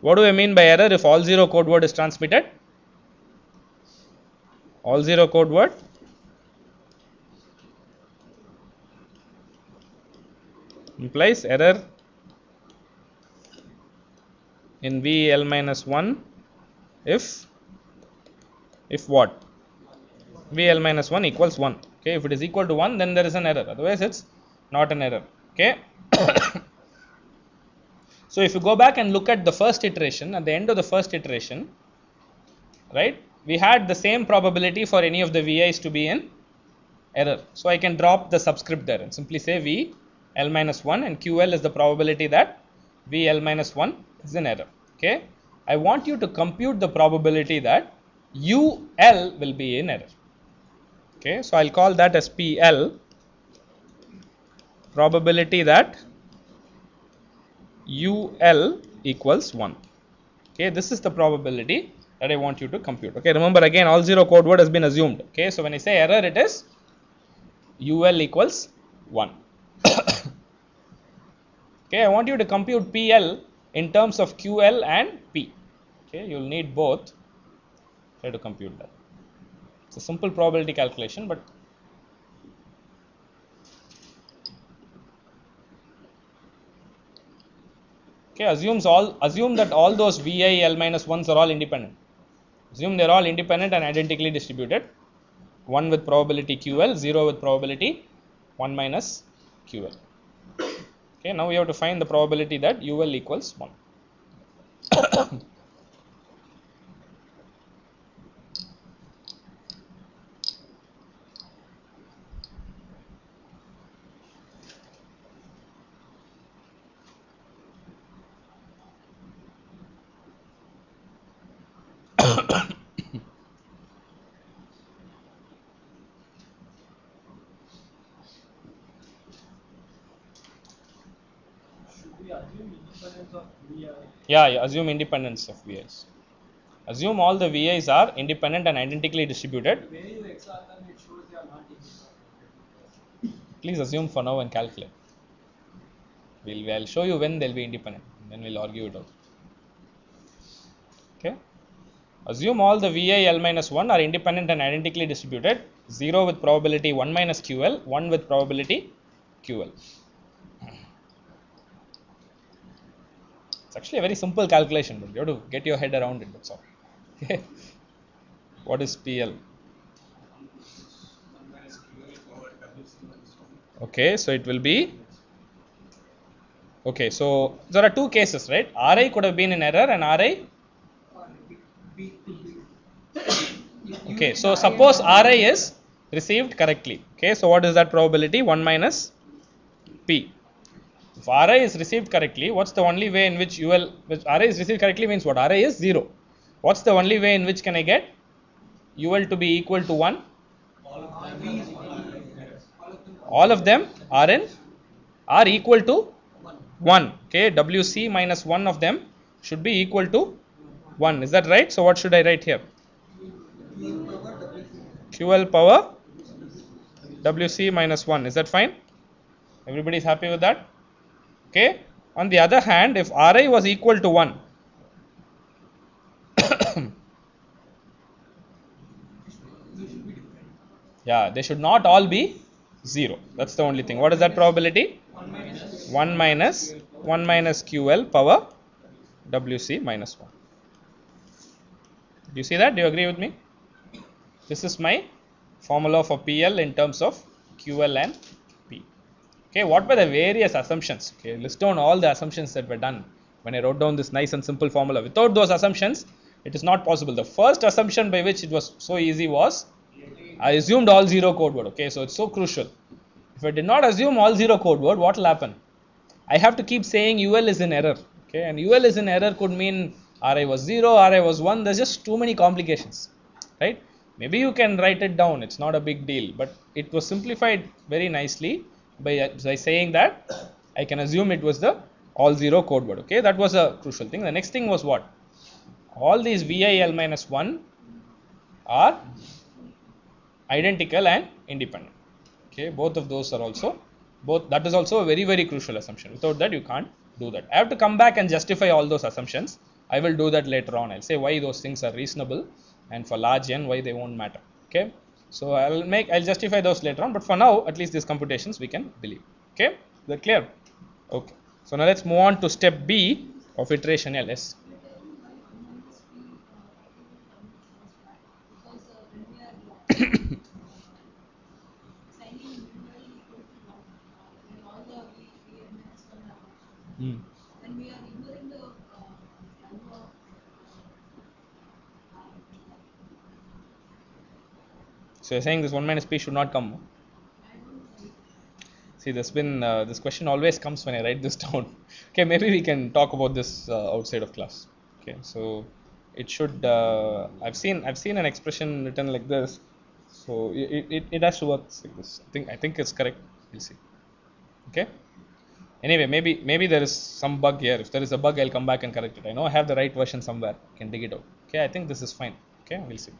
What do i mean by error? If all zero code word is transmitted all zero code word implies error in vl minus 1 if if what vl minus 1 equals 1 okay if it is equal to 1 then there is an error. Otherwise it's not an error. Okay. <coughs> So if you go back and look at the first iteration at the end of the first iteration right we had the same probability for any of the vi's to be in error. So i can drop the subscript there and simply say v l minus 1 and ql is the probability that v l minus 1 is an error. Okay. I want you to compute the probability that u l will be in error okay so i'll call that as pl probability that ul equals 1 okay this is the probability that i want you to compute. Okay remember again all zero code word has been assumed. Okay so when i say error it is ul equals 1 <coughs> okay i want you to compute pl in terms of ql and p. Okay you'll need both try to compute that it's a simple probability calculation but okay assumes all assume that all those vi l minus 1s are all independent. Assume they're all independent and identically distributed. 1 with probability ql 0 with probability 1 minus ql okay now we have to find the probability that ul equals 1 <coughs> VI? yeah, yeah assume independence of vi's assume all the vi's are independent and identically distributed. Please assume for now and calculate. We'll i'll show you when they'll be independent. Then we'll argue it out. Okay? Assume all the vi l minus 1 are independent and identically distributed. 0 with probability 1 minus ql 1 with probability ql actually a very simple calculation but you have to get your head around it that's all. Okay. What is pl okay so it will be okay so there are two cases right? Ri could have been in error and ri okay so suppose ri is received correctly. Okay so what is that probability? 1 minus p if is received correctly what's the only way in which ul which ri is received correctly means what? Ri is 0 what's the only way in which can i get ul to be equal to 1 B is one. All of them all of them are in are equal to 1 okay wc minus 1 of them should be equal to 1 is that right? So what should i write here? Ql power wc minus 1 is that fine? Everybody is happy with that okay? On the other hand if ri was equal to 1 <coughs> yeah they should not all be 0 that's the only thing. What is that probability? 1 minus 1 minus ql power wc minus 1 do you see that? Do you agree with me? This is my formula for pl in terms of ql and okay what were the various assumptions? Okay list down all the assumptions that were done. When i wrote down this nice and simple formula without those assumptions it is not possible. The first assumption by which it was so easy was i assumed all zero code word. Okay so it's so crucial. If i did not assume all zero code word what will happen? I have to keep saying ul is in error. Okay and ul is in error could mean ri was 0 ri was 1 there's just too many complications right? Maybe you can write it down. It's not a big deal but it was simplified very nicely by, by saying that i can assume it was the all zero code word. Okay, that was a crucial thing. The next thing was what? All these VIL minus 1 are identical and independent. Okay, both of those are also both that is also a very very crucial assumption. Without that you can't do that. I have to come back and justify all those assumptions. I will do that later on. I'll say why those things are reasonable and for large n why they won't matter. Okay, so I'll make I'll justify those later on. But for now, at least these computations we can believe. Okay, is that clear? Okay. So now let's move on to step B of iteration LS. Hmm. When we are ignoring the uh, value of So you're saying this 1 minus p should not come. See, there's been uh, this question always comes when I write this <laughs> down. okay, maybe we can talk about this uh, outside of class. Okay, so it should. Uh, I've seen I've seen an expression written like this. So it, it, it has to work like this. I think I think it's correct. We'll see. Okay. Anyway, maybe maybe there is some bug here. If there is a bug, I'll come back and correct it. I know I have the right version somewhere. I can dig it out. Okay, I think this is fine. Okay, we'll see.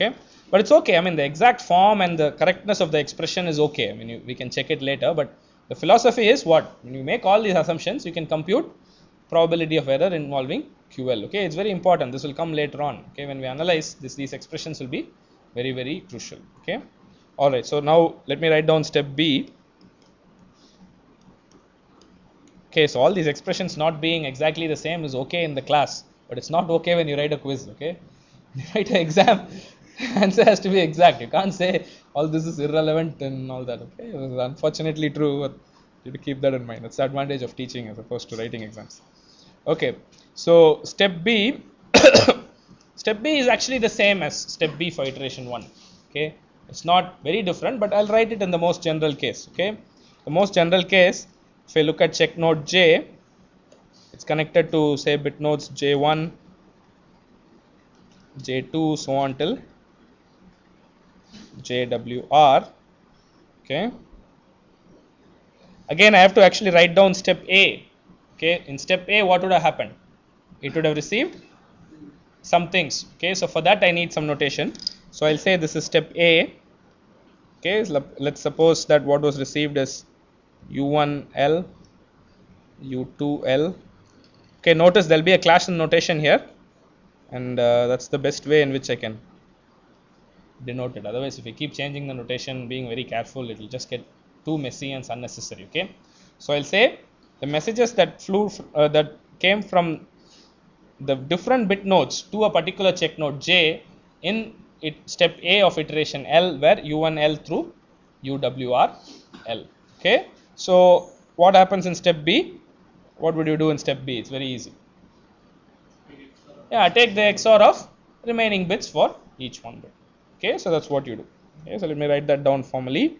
Okay, but it's okay. I mean, the exact form and the correctness of the expression is okay. I mean, you, we can check it later. But the philosophy is what? When you make all these assumptions, you can compute probability of error involving QL. Okay, it's very important. This will come later on. Okay, when we analyze this, these expressions will be very very crucial. Okay, all right. So now let me write down step B. Okay, so all these expressions not being exactly the same is okay in the class, but it's not okay when you write a quiz. Okay, <laughs> you write an exam, <laughs> answer has to be exact. You can't say all this is irrelevant and all that. Okay, it is unfortunately true. But you have to keep that in mind. That's the advantage of teaching as opposed to writing exams. Okay, so step B. <coughs> step B is actually the same as step B for iteration one. Okay, it's not very different, but I'll write it in the most general case. Okay, the most general case if I look at check node J, it's connected to say bit nodes J1, J2, so on till JWR. Okay. Again, I have to actually write down step A. Okay. In step A, what would have happened? It would have received some things. Okay. So for that, I need some notation. So I'll say this is step A. Okay. Let's suppose that what was received is u1l u2l okay notice there'll be a clash in notation here and uh, that's the best way in which I can denote it otherwise if we keep changing the notation being very careful it will just get too messy and unnecessary okay so I'll say the messages that flew uh, that came from the different bit nodes to a particular check node j in it step a of iteration l where u1l through uwr l okay so what happens in step B? What would you do in step B? It's very easy. Yeah, take the XOR of remaining bits for each one bit. Okay, so that's what you do. Okay, so let me write that down formally.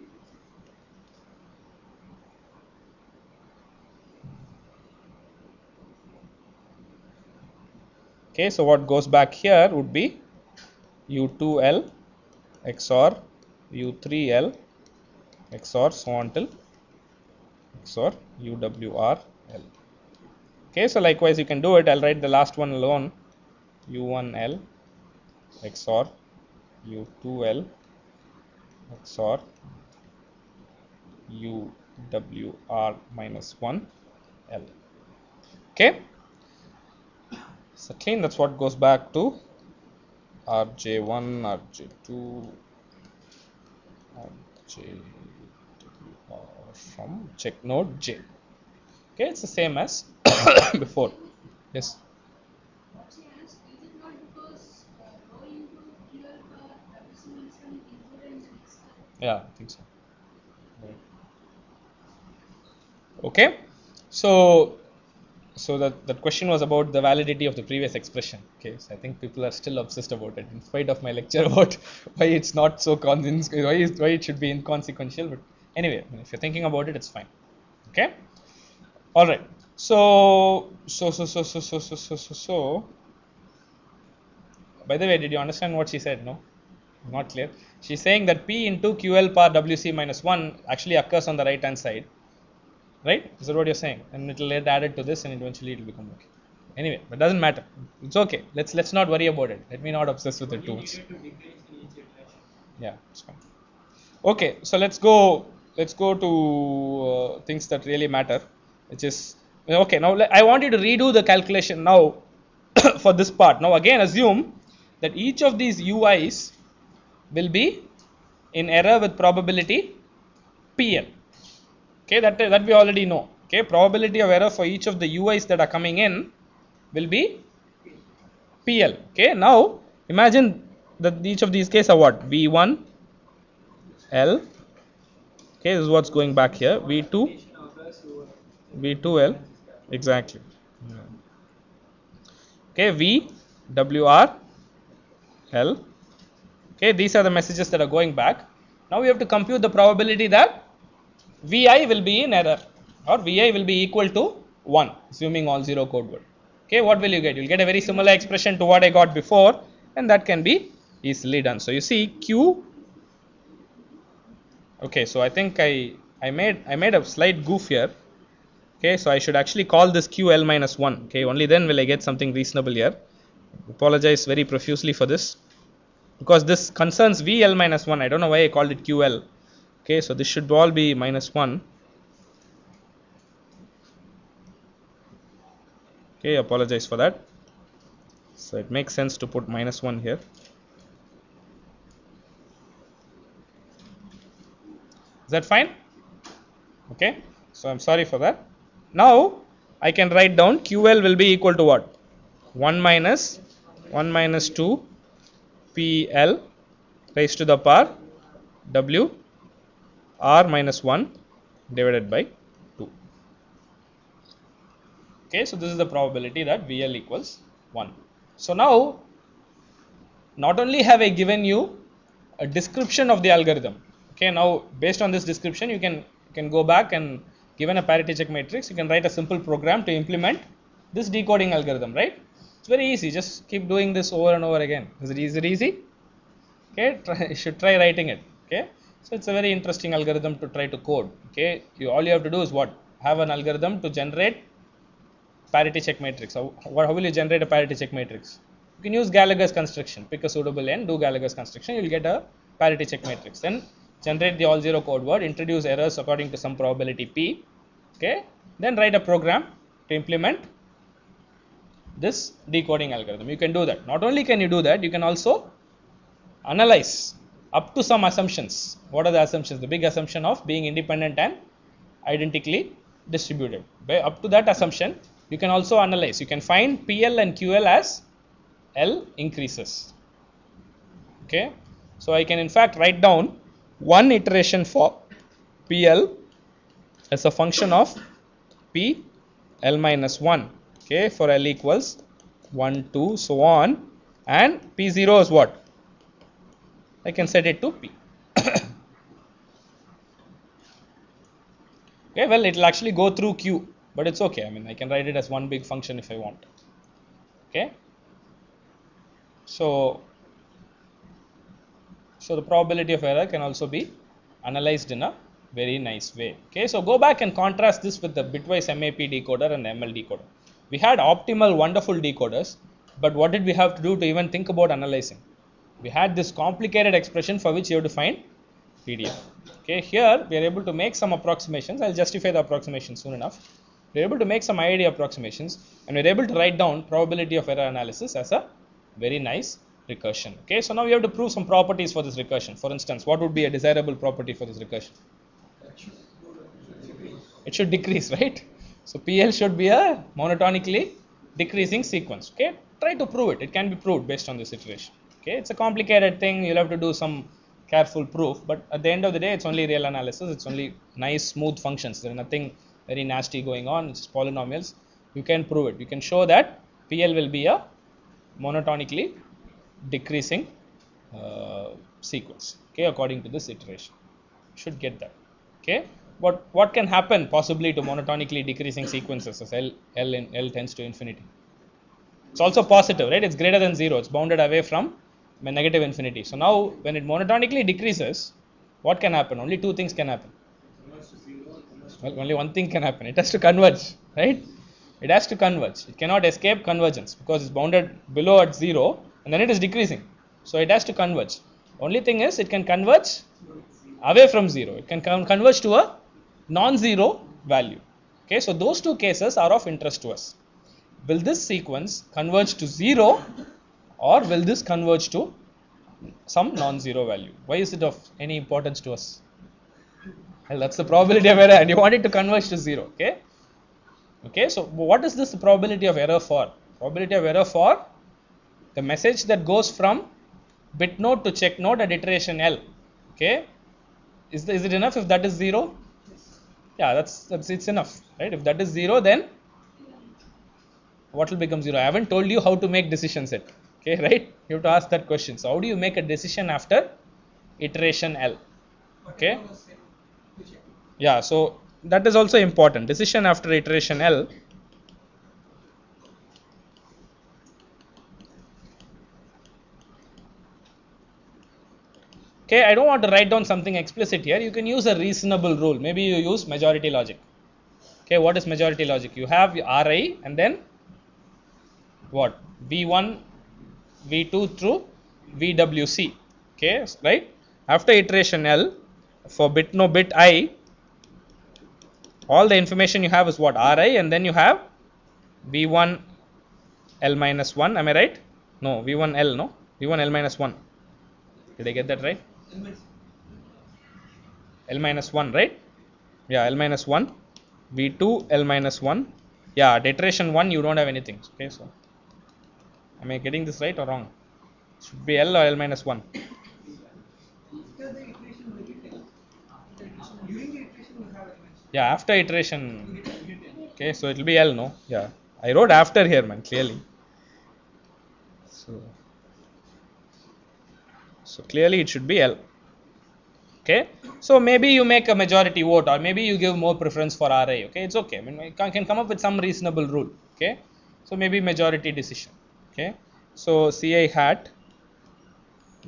Okay, so what goes back here would be U2L XOR U3L XOR so on till XOR UWRL. Okay, so likewise you can do it. I'll write the last one alone U1L XOR U2L XOR UWR minus 1 L. Okay, so clean. That's what goes back to RJ1, RJ2, RJ from check node J. Okay, it's the same as <coughs> before. Yes. What she asked, is it not because uh, rho into QL for WC minus 1 is included in the next step? Yeah, I think so. Okay, so so that that question was about the validity of the previous expression. Okay, so I think people are still obsessed about it in spite of my lecture about why it's not so con why why it should be inconsequential. But anyway, if you're thinking about it, it's fine. Okay, all right. So so so so so so so so. so by the way, did you understand what she said? No, not clear. She's saying that P into QL power WC minus 1 actually occurs on the right hand side. right? Is that what you're saying. And it will get added to this and eventually it will become okay. Anyway but doesn't matter. It's okay. Let's let's not worry about it. Let me not obsess with the You tools. needed to decrease in each iteration. yeah it's fine. Okay so let's go let's go to uh, things that really matter which is okay now i want you to redo the calculation now <coughs> for this part. Now again assume that each of these uis will be in error with probability pl okay that that we already know. Okay probability of error for each of the uis that are coming in will be pl okay now imagine that each of these cases are what? V1 l. Okay this is what's going back here. V2 v2l exactly. Okay v wr l okay these are the messages that are going back. Now we have to compute the probability that vi will be in error or vi will be equal to 1 assuming all zero code word. Okay what will you get? You'll get a very similar expression to what i got before and that can be easily done. So you see q okay so i think i i made i made a slight goof here. Okay so i should actually call this ql minus 1 okay only then will i get something reasonable here. Apologize very profusely for this because this concerns vl minus 1 i don't know why i called it ql okay so this should all be minus 1 okay apologize for that. So it makes sense to put minus 1 here. Is that fine? Okay so i'm sorry for that. Now i can write down ql will be equal to what? 1 minus 1 minus 2 pl raised to the power w r minus 1 divided by 2 okay so this is the probability that vl equals 1 so now not only have i given you a description of the algorithm okay now based on this description you can you can go back and given a parity check matrix you can write a simple program to implement this decoding algorithm right very easy. Just keep doing this over and over again. Is it, easy okay try, <laughs> you should try writing it. Okay so it's a very interesting algorithm to try to code. Okay you all you have to do is what? Have an algorithm to generate parity check matrix. How, how will you generate a parity check matrix? You can use Gallager's construction. Pick a suitable n do Gallager's construction you will get a parity check matrix. Then generate the all zero code word introduce errors according to some probability p. Okay then write a program to implement this decoding algorithm. You can do that. Not only can you do that you can also analyze up to some assumptions. What are the assumptions? The big assumption of being independent and identically distributed. By- up to that assumption you can also analyze. You can find pl and ql as l increases. Okay? So i can in fact write down one iteration for pl as a function of p l minus 1 okay for l equals 1 2 so on. And p0 is what? I can set it to p. <coughs> Okay well it will actually go through q but it's okay. I mean i can write it as one big function if i want. Okay? So so the probability of error can also be analyzed in a very nice way. Okay so go back and contrast this with the bitwise map decoder and ml decoder we had optimal wonderful decoders but what did we have to do to even think about analyzing? We had this complicated expression for which you have to find pdf. Okay here we are able to make some approximations. I'll justify the approximation soon enough. We're able to make some IID approximations and we're able to write down probability of error analysis as a very nice recursion. Okay so now we have to prove some properties for this recursion. For instance what would be a desirable property for this recursion? It should decrease <laughs> right so pl should be a monotonically decreasing sequence okay? Try to prove it. It can be proved based on this iteration okay? It's a complicated thing. You'll have to do some careful proof but at the end of the day it's only real analysis. It's only nice smooth functions. There's nothing very nasty going on. It's just polynomials. You can prove it. You can show that pl will be a monotonically decreasing uh, sequence okay according to this iteration. Should get that okay what what can happen possibly to monotonically decreasing sequences as l l in l tends to infinity. It's also positive right? It's greater than zero. It's bounded away from negative infinity. So now when it monotonically decreases what can happen? Only two things can happen. Well only one thing can happen. It has to converge right? It has to converge. It cannot escape convergence because it's bounded below at 0 and then it is decreasing. So it has to converge. Only thing is it can converge away from 0 it can con- converge to a non-zero value. Okay so those two cases are of interest to us. Will this sequence converge to 0 or will this converge to some non-zero value? Why is it of any importance to us? Well that's the probability of error and you want it to converge to 0 okay? Okay so what is this probability of error for? Probability of error for the message that goes from bit node to check node at iteration l okay? Is, the, is it enough if that is 0 yeah that's that's it's enough right? If that is 0 then what will become 0 i haven't told you how to make decision yet okay <laughs> right? You have to ask that question. So how do you make a decision after iteration l Okay. Yeah so that is also important. Decision after iteration l okay i don't want to write down something explicit here. You can use a reasonable rule. Maybe you use majority logic. Okay what is majority logic? You have ri and then what? V1 v2 through vwc okay right? After iteration l for bit no bit i all the information you have is what? Ri and then you have v1 l minus 1 am i right? No v1 l no. V1 l minus 1 did i get that right l minus 1 right yeah l minus 1 v2 l minus 1 yeah at iteration 1 you don't have anything okay so am i getting this right or wrong should be l or l minus 1 After the iteration, will be 10. After the iteration, during the iteration, you have elements. yeah after iteration You get- you get 10. okay so it will be l no yeah i wrote after here man clearly so so clearly it should be l. Okay? So maybe you make a majority vote or maybe you give more preference for ra okay? It's okay. I mean you can, come up with some reasonable rule okay? So maybe majority decision okay? So ci hat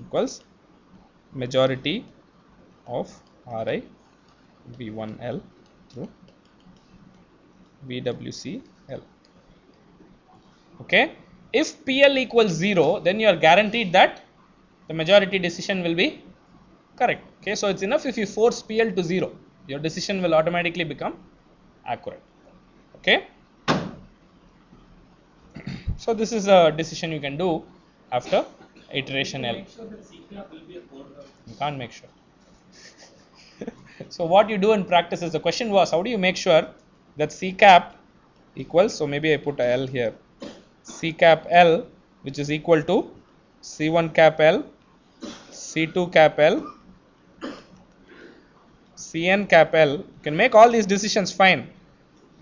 equals majority of ri v1l through VWCL. Okay. If PL equals 0, then you are guaranteed that the majority decision will be correct. Okay. So it's enough if you force PL to 0, your decision will automatically become accurate. Okay. So this is a decision you can do after iteration L. You can't make sure. <laughs> so what you do in practice is the question was how do you make sure that C cap equals so maybe I put a L here C cap L which is equal to C1 cap L C2 cap L Cn cap L you can make all these decisions fine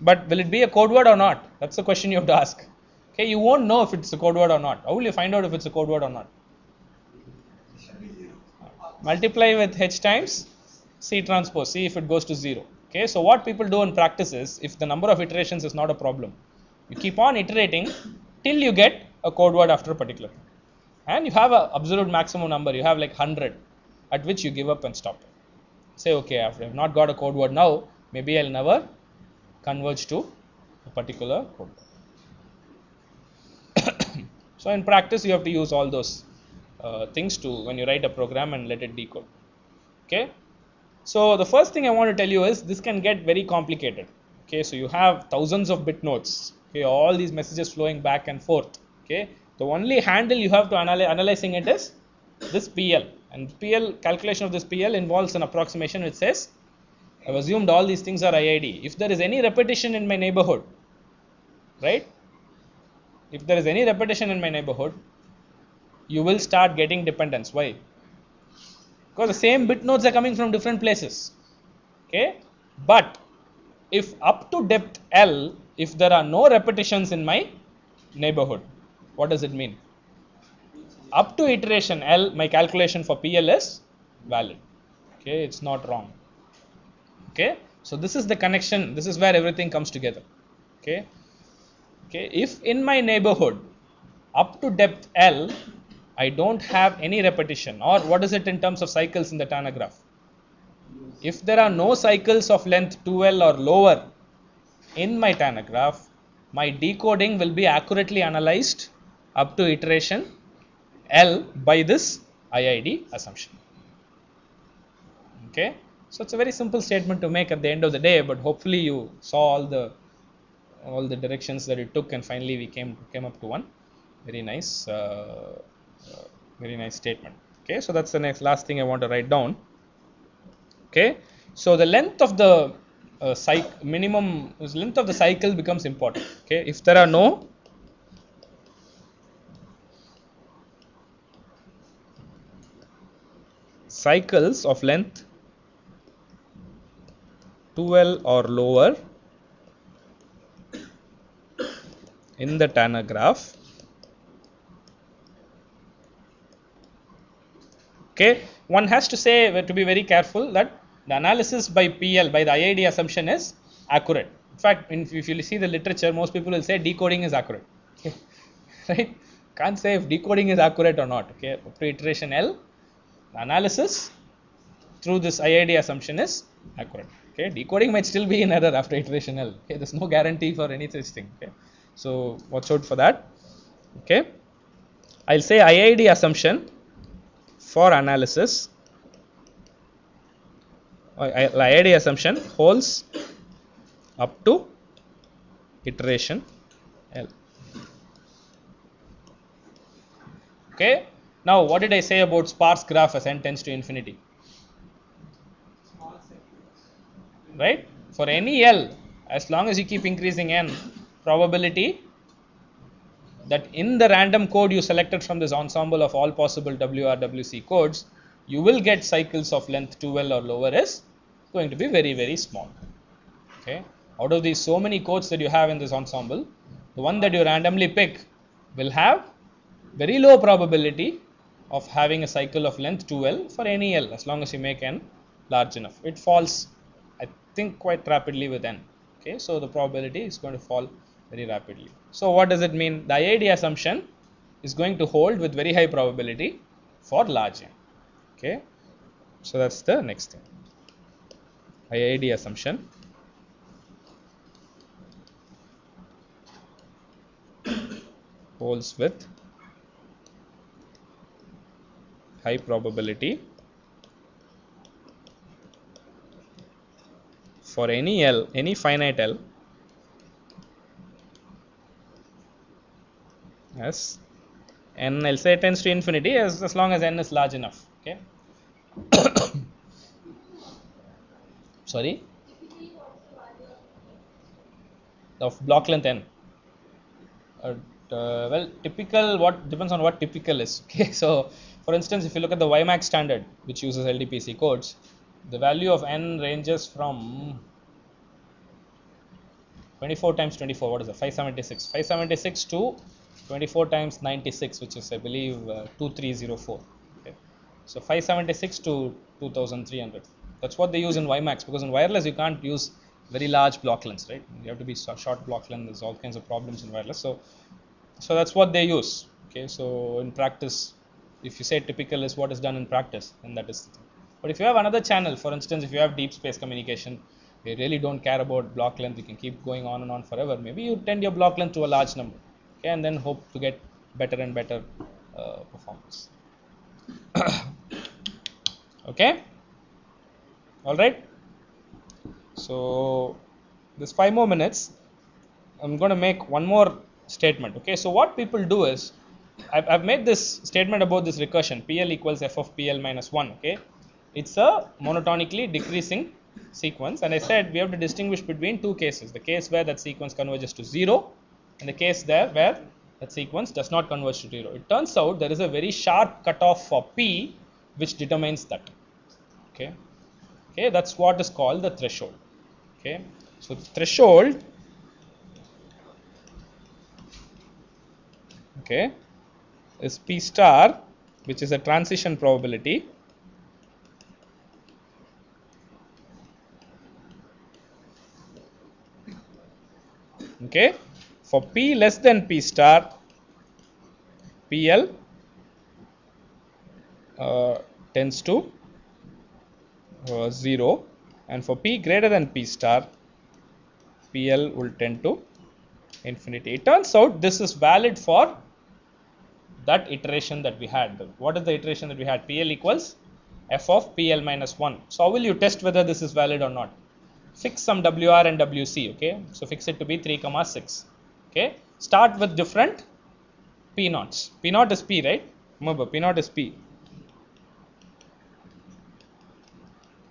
but will it be a code word or not? That's the question you have to ask. Okay you won't know if it's a code word or not. How will you find out if it's a code word or not? Should be 0. multiply with h times c transpose see if it goes to 0 okay so what people do in practice is if the number of iterations is not a problem you keep on iterating till you get a code word after a particular. And you have a absolute maximum number. You have like 100 at which you give up and stop. Say okay i've not got a code word now. Maybe i'll never converge to a particular code word. <coughs> So in practice you have to use all those uh, things to when you write a program and let it decode. Okay? So the first thing i want to tell you is this can get very complicated. Okay? So you have thousands of bit nodes. Okay? All these messages flowing back and forth. Okay the only handle you have to analyzing it is this pl and pl calculation of this pl involves an approximation which says i've assumed all these things are iid if there is any repetition in my neighborhood right? If there is any repetition in my neighborhood you will start getting dependence. Why? Because the same bit nodes are coming from different places. Okay? But if up to depth l if there are no repetitions in my neighborhood what does it mean? Up to iteration l my calculation for pl is valid. Okay it's not wrong. Okay so this is the connection this is where everything comes together. Okay okay if in my neighborhood up to depth l i don't have any repetition or what is it in terms of cycles in the Tanner graph if there are no cycles of length 2l or lower in my Tanner graph, my decoding will be accurately analyzed up to iteration L by this IID assumption. Okay, so it's a very simple statement to make at the end of the day, but hopefully you saw all the all the directions that it took, and finally we came came up to one very nice, uh, uh, very nice statement. Okay, so that's the next last thing I want to write down. Okay, so the length of the uh, cycle minimum length of the cycle becomes important. Okay, if there are no cycles of length 12 or lower in the Tanner graph okay one has to say uh, to be very careful that the analysis by PL by the IID assumption is accurate. In fact if you see the literature most people will say decoding is accurate. Okay. <laughs> right? Can't say if decoding is accurate or not okay? Up to iteration L analysis through this IID assumption is accurate. Okay, decoding might still be <laughs> in error after iteration L. Okay, there's no guarantee for any such thing. Okay, so watch out for that. Okay, I'll say IID assumption for analysis. IID assumption holds up to iteration L. Okay. Now, what did I say about sparse graph as n tends to infinity? Right? For any L, as long as you keep increasing n, probability that in the random code you selected from this ensemble of all possible WRWC codes, you will get cycles of length 2L or lower is going to be very, very small. Okay. Out of these so many codes that you have in this ensemble, the one that you randomly pick will have very low probability of having a cycle of length 2L for any L as long as you make n large enough. It falls, I think, quite rapidly with n. Okay, so the probability is going to fall very rapidly. So, what does it mean? The IID assumption is going to hold with very high probability for large n. Okay, so that's the next thing. IID assumption <coughs> holds with high probability for any L, any finite L as n I'll say tends to infinity as, as long as n is large enough. Okay. <coughs> Sorry. Of block length n. Uh, well, typical what depends on what typical is. <laughs> Okay, so for instance, if you look at the WiMAX standard, which uses LDPC codes, the value of n ranges from 24 times 24. What is it? 576. 576 to 24 times 96, which is I believe uh, 2304. Okay, so 576 to 2300. That's what they use in WiMAX because in wireless you can't use very large block lengths, right? You have to be short block length. There's all kinds of problems in wireless. So, so that's what they use. Okay, so in practice, if you say typical is what is done in practice, then that is the thing. But if you have another channel, for instance, if you have deep space communication, you really don't care about block length, you can keep going on and on forever. Maybe you tend your block length to a large number, okay, and then hope to get better and better uh, performance. <coughs> okay, all right. So this five more minutes. I'm going to make one more statement. Okay, so what people do is I've, I've made this statement about this recursion PL equals f of PL minus 1. Okay, it's a monotonically decreasing sequence, and I said we have to distinguish between two cases the case where that sequence converges to 0 and the case there where that sequence does not converge to 0. It turns out there is a very sharp cutoff for P which determines that. Okay, okay, that's what is called the threshold. Okay, so threshold okay is p star which is a transition probability. Okay. For p less than p star pl uh, tends to uh, 0 and for p greater than p star pl will tend to infinity. It turns out this is valid for that iteration that we had. What is the iteration that we had? Pl equals f of pl minus 1 so how will you test whether this is valid or not? Fix some wr and wc okay? So fix it to be 3 comma 6 okay? Start with different p naughts. P naught is p right? Remember p naught is p.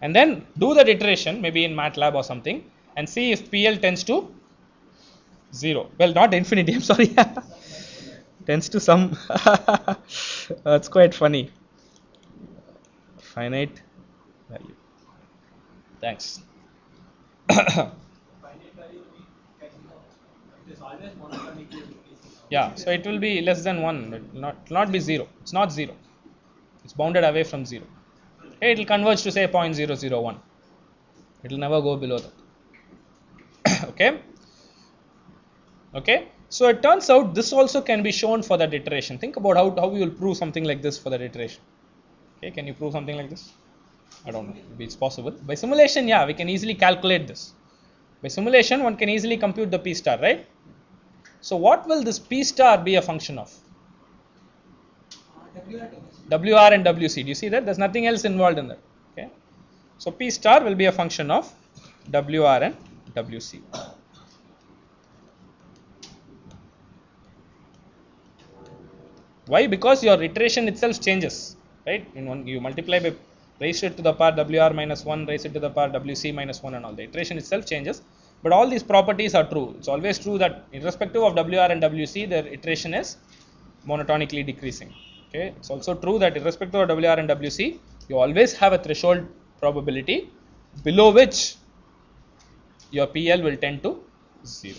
And then do that iteration maybe in matlab or something and see if pl tends to 0 well not infinity <laughs> i'm sorry <laughs> tends to some. <laughs> That's quite funny. Finite value. Thanks. <coughs> Yeah so it will be less than 1 it will not, not be 0 it's not 0 it's bounded away from 0 it will converge to say 0.001 it will never go below that. <coughs> Okay? Okay so it turns out this also can be shown for that iteration. Think about how, how you will prove something like this for that iteration. Okay can you prove something like this? I don't know. Maybe it's possible. By simulation yeah we can easily calculate this. By simulation one can easily compute the p star right? So what will this p star be a function of? Wr and wc do you see that? There's nothing else involved in that. Okay. So p star will be a function of wr and wc why? Because your iteration itself changes right? In one you multiply by raise it to the power wr minus 1 raise it to the power wc minus 1 and all. The iteration itself changes. But all these properties are true. It's always true that irrespective of wr and wc their iteration is monotonically decreasing. Okay? It's also true that irrespective of wr and wc you always have a threshold probability below which your pl will tend to 0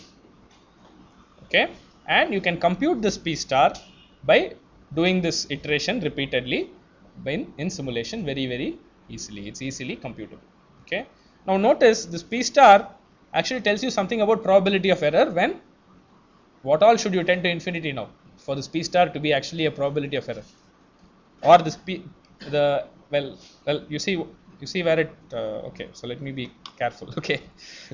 okay? And you can compute this p star by doing this iteration repeatedly in, in simulation very very easily. It's easily computable. Okay? Now notice this p star actually tells you something about probability of error when what all should you tend to infinity now for this p star to be actually a probability of error? Or this p the well well you see you see where it uh, okay so let me be careful <laughs> okay?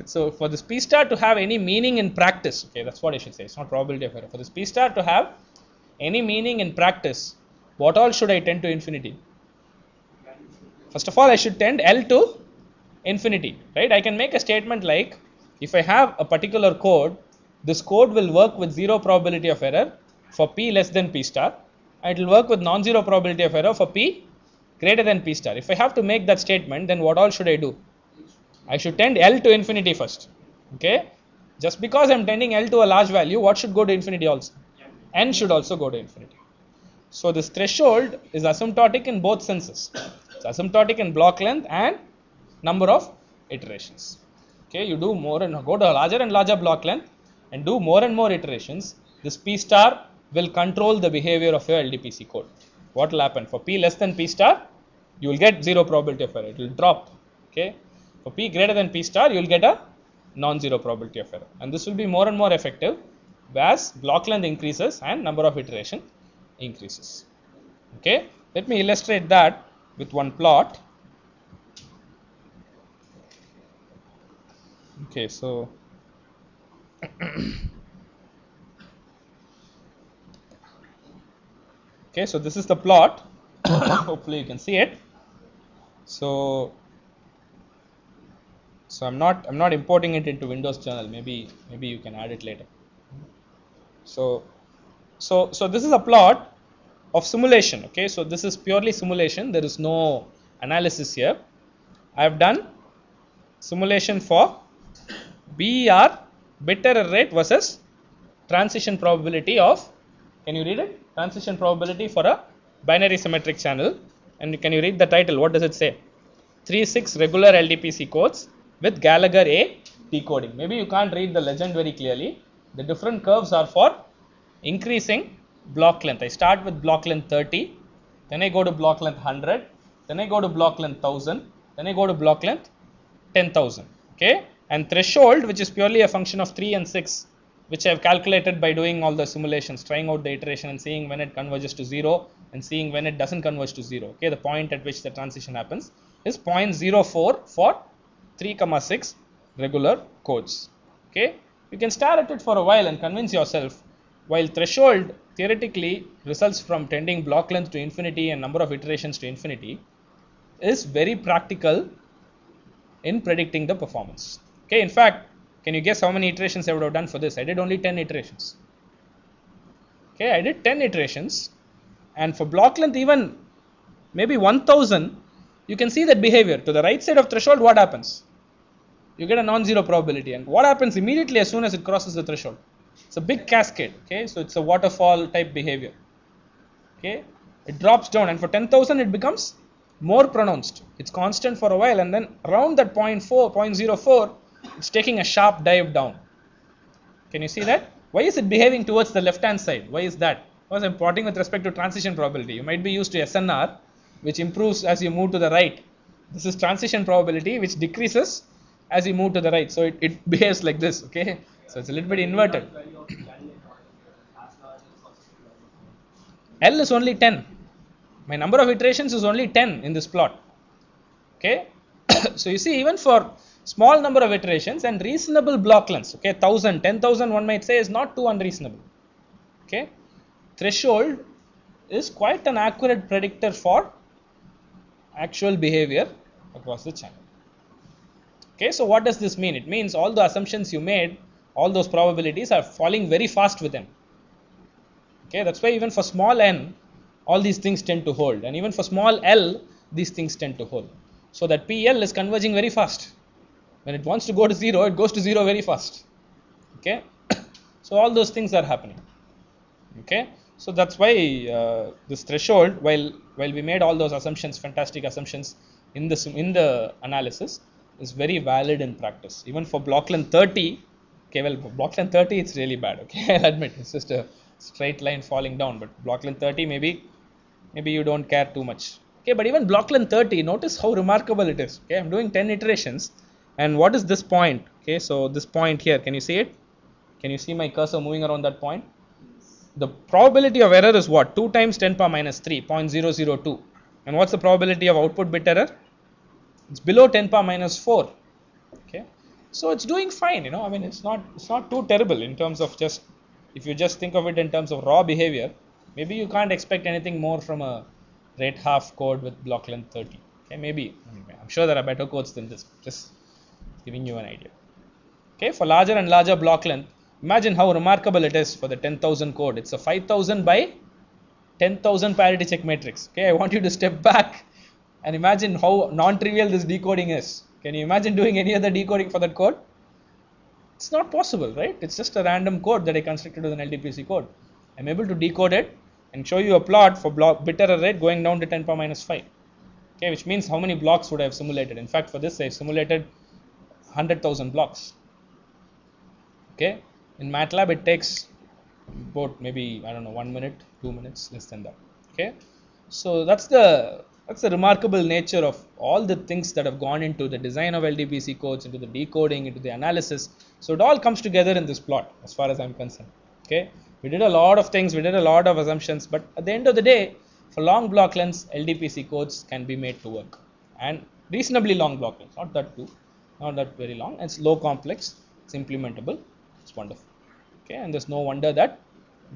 So for this p star to have any meaning in practice okay that's what i should say. It's not probability of error. For this p star to have any meaning in practice what all should i tend to infinity? First of all i should tend l to infinity right? I can make a statement like if i have a particular code this code will work with zero probability of error for p less than p star and it will work with non-zero probability of error for p greater than p star. If i have to make that statement then what all should i do? I should tend l to infinity first okay? Just because i'm tending l to a large value what should go to infinity also n should also go to infinity. So this threshold is asymptotic in both senses. It's asymptotic in block length and number of iterations. Okay you do more and go to a larger and larger block length and do more and more iterations. This p star will control the behavior of your ldpc code. What will happen? For p less than p star you will get zero probability of error. It will drop. Okay for p greater than p star you will get a non-zero probability of error. And this will be more and more effective as block length increases and number of iteration increases. Okay? Let me illustrate that with one plot. Okay so <coughs> okay so this is the plot. <coughs> Hopefully you can see it. So so i'm not i'm not importing it into windows journal. Maybe maybe you can add it later so so so this is a plot of simulation okay? So this is purely simulation. There is no analysis here. I have done simulation for ber bit error rate versus transition probability of can you read it? Transition probability for a binary symmetric channel. And can you read the title? What does it say? 3 6 regular ldpc codes with gallager a decoding. Maybe you can't read the legend very clearly the different curves are for increasing block length. I start with block length 30 then i go to block length 100 then i go to block length 1000 then i go to block length 10000 okay? And threshold which is purely a function of 3 and 6 which I have calculated by doing all the simulations, trying out the iteration and seeing when it converges to 0 and seeing when it doesn't converge to 0. Okay, the point at which the transition happens is 0.04 for 3 comma 6 regular codes okay you can stare at it for a while and convince yourself. While threshold theoretically results from tending block length to infinity and number of iterations to infinity is very practical in predicting the performance. Okay in fact can you guess how many iterations i would have done for this? I did only 10 iterations. Okay i did 10 iterations and for block length even maybe 1000 you can see that behavior. To the right side of threshold what happens you get a non-zero probability. And what happens immediately as soon as it crosses the threshold? It's a big cascade okay? So it's a waterfall type behavior okay? It drops down and for 10000 it becomes more pronounced. It's constant for a while and then around that 0.4 0.04 it's taking a sharp dive down. Can you see that? Why is it behaving towards the left hand side? Why is that? Because i'm plotting with respect to transition probability. You might be used to snr which improves as you move to the right. This is transition probability which decreases as you move to the right so it, it <laughs> behaves like this okay so it's a little bit inverted. L is only 10. My number of iterations is only 10 in this plot. Okay. <coughs> so you see, even for small number of iterations and reasonable block lengths, okay, 1000, 10,000 one might say is not too unreasonable. Okay. Threshold is quite an accurate predictor for actual behavior across the channel. Okay, so what does this mean? It means all the assumptions you made, all those probabilities are falling very fast with them. Okay, that's why even for small n, all these things tend to hold, and even for small l, these things tend to hold. So that PL is converging very fast. When it wants to go to zero, it goes to zero very fast. Okay, <coughs> so all those things are happening. Okay, so that's why uh, this threshold, while while we made all those assumptions, fantastic assumptions in the in the analysis, is very valid in practice. Even for block length 30, okay, well, for block length 30, it's really bad. Okay, <laughs> I'll admit it's just a straight line falling down, but block length 30, maybe maybe you don't care too much. Okay, but even block length 30, notice how remarkable it is. Okay, I'm doing 10 iterations, and what is this point? Okay, so this point here, can you see it? Can you see my cursor moving around that point? The probability of error is what? 2 times 10 power minus 3, 0.002. And what's the probability of output bit error? It's below 10 power minus 4. Okay, so it's doing fine. You know, I mean, it's not it's not too terrible in terms of just if you just think of it in terms of raw behavior. Maybe you can't expect anything more from a rate half code with block length 30. Okay, maybe I'm sure there are better codes than this. Just giving you an idea. Okay, for larger and larger block length, imagine how remarkable it is for the 10,000 code. It's a 5,000 by 10,000 parity check matrix. Okay, I want you to step back and imagine how non-trivial this decoding is. Can you imagine doing any other decoding for that code? It's not possible, right? It's just a random code that I constructed with an LDPC code. I'm able to decode it and show you a plot for block bit error rate going down to 10 power minus 5. Okay, which means how many blocks would I have simulated? In fact, for this, I've simulated 100,000 blocks. Okay, in MATLAB, it takes about maybe I don't know one minute, two minutes, less than that. Okay, so that's the that's the remarkable nature of all the things that have gone into the design of LDPC codes, into the decoding, into the analysis. So it all comes together in this plot, as far as I'm concerned. Okay, we did a lot of things, we did a lot of assumptions, but at the end of the day, for long block lengths, LDPC codes can be made to work, and reasonably long block lengths, not that too, not that very long—and It's low complex, it's implementable, it's wonderful. Okay, and there's no wonder that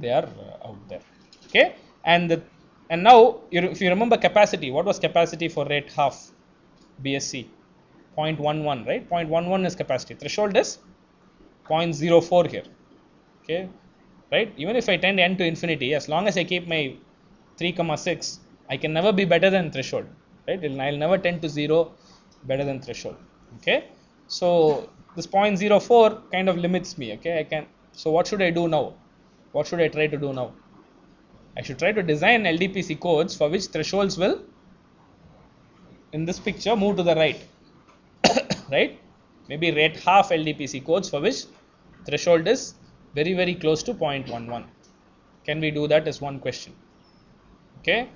they are uh, out there. Okay, and the and now, if you remember capacity, what was capacity for rate half BSC? 0.11, right? 0.11 is capacity. Threshold is 0.04 here. Okay, right? Even if I tend n to infinity, as long as I keep my 3 comma 6, I can never be better than threshold, right? I'll never tend to 0 better than threshold. Okay, so this 0.04 kind of limits me. Okay, I can. So what should I do now? What should I try to do now? I should try to design LDPC codes for which thresholds will, in this picture, move to the right. <coughs> right? Maybe rate half LDPC codes for which threshold is very, very close to 0.11. Can we do that is one question. Okay?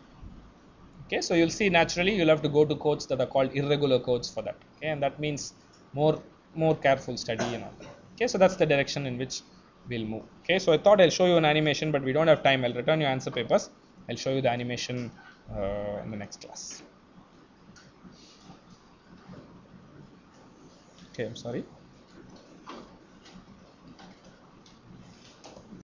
Okay, so you'll see naturally you'll have to go to codes that are called irregular codes for that. Okay, and that means more more careful study and all that. Okay, so that's the direction in which we'll move. Okay, so I thought I'll show you an animation, but we don't have time. I'll return your answer papers. I'll show you the animation uh, in the next class. Okay, I'm sorry.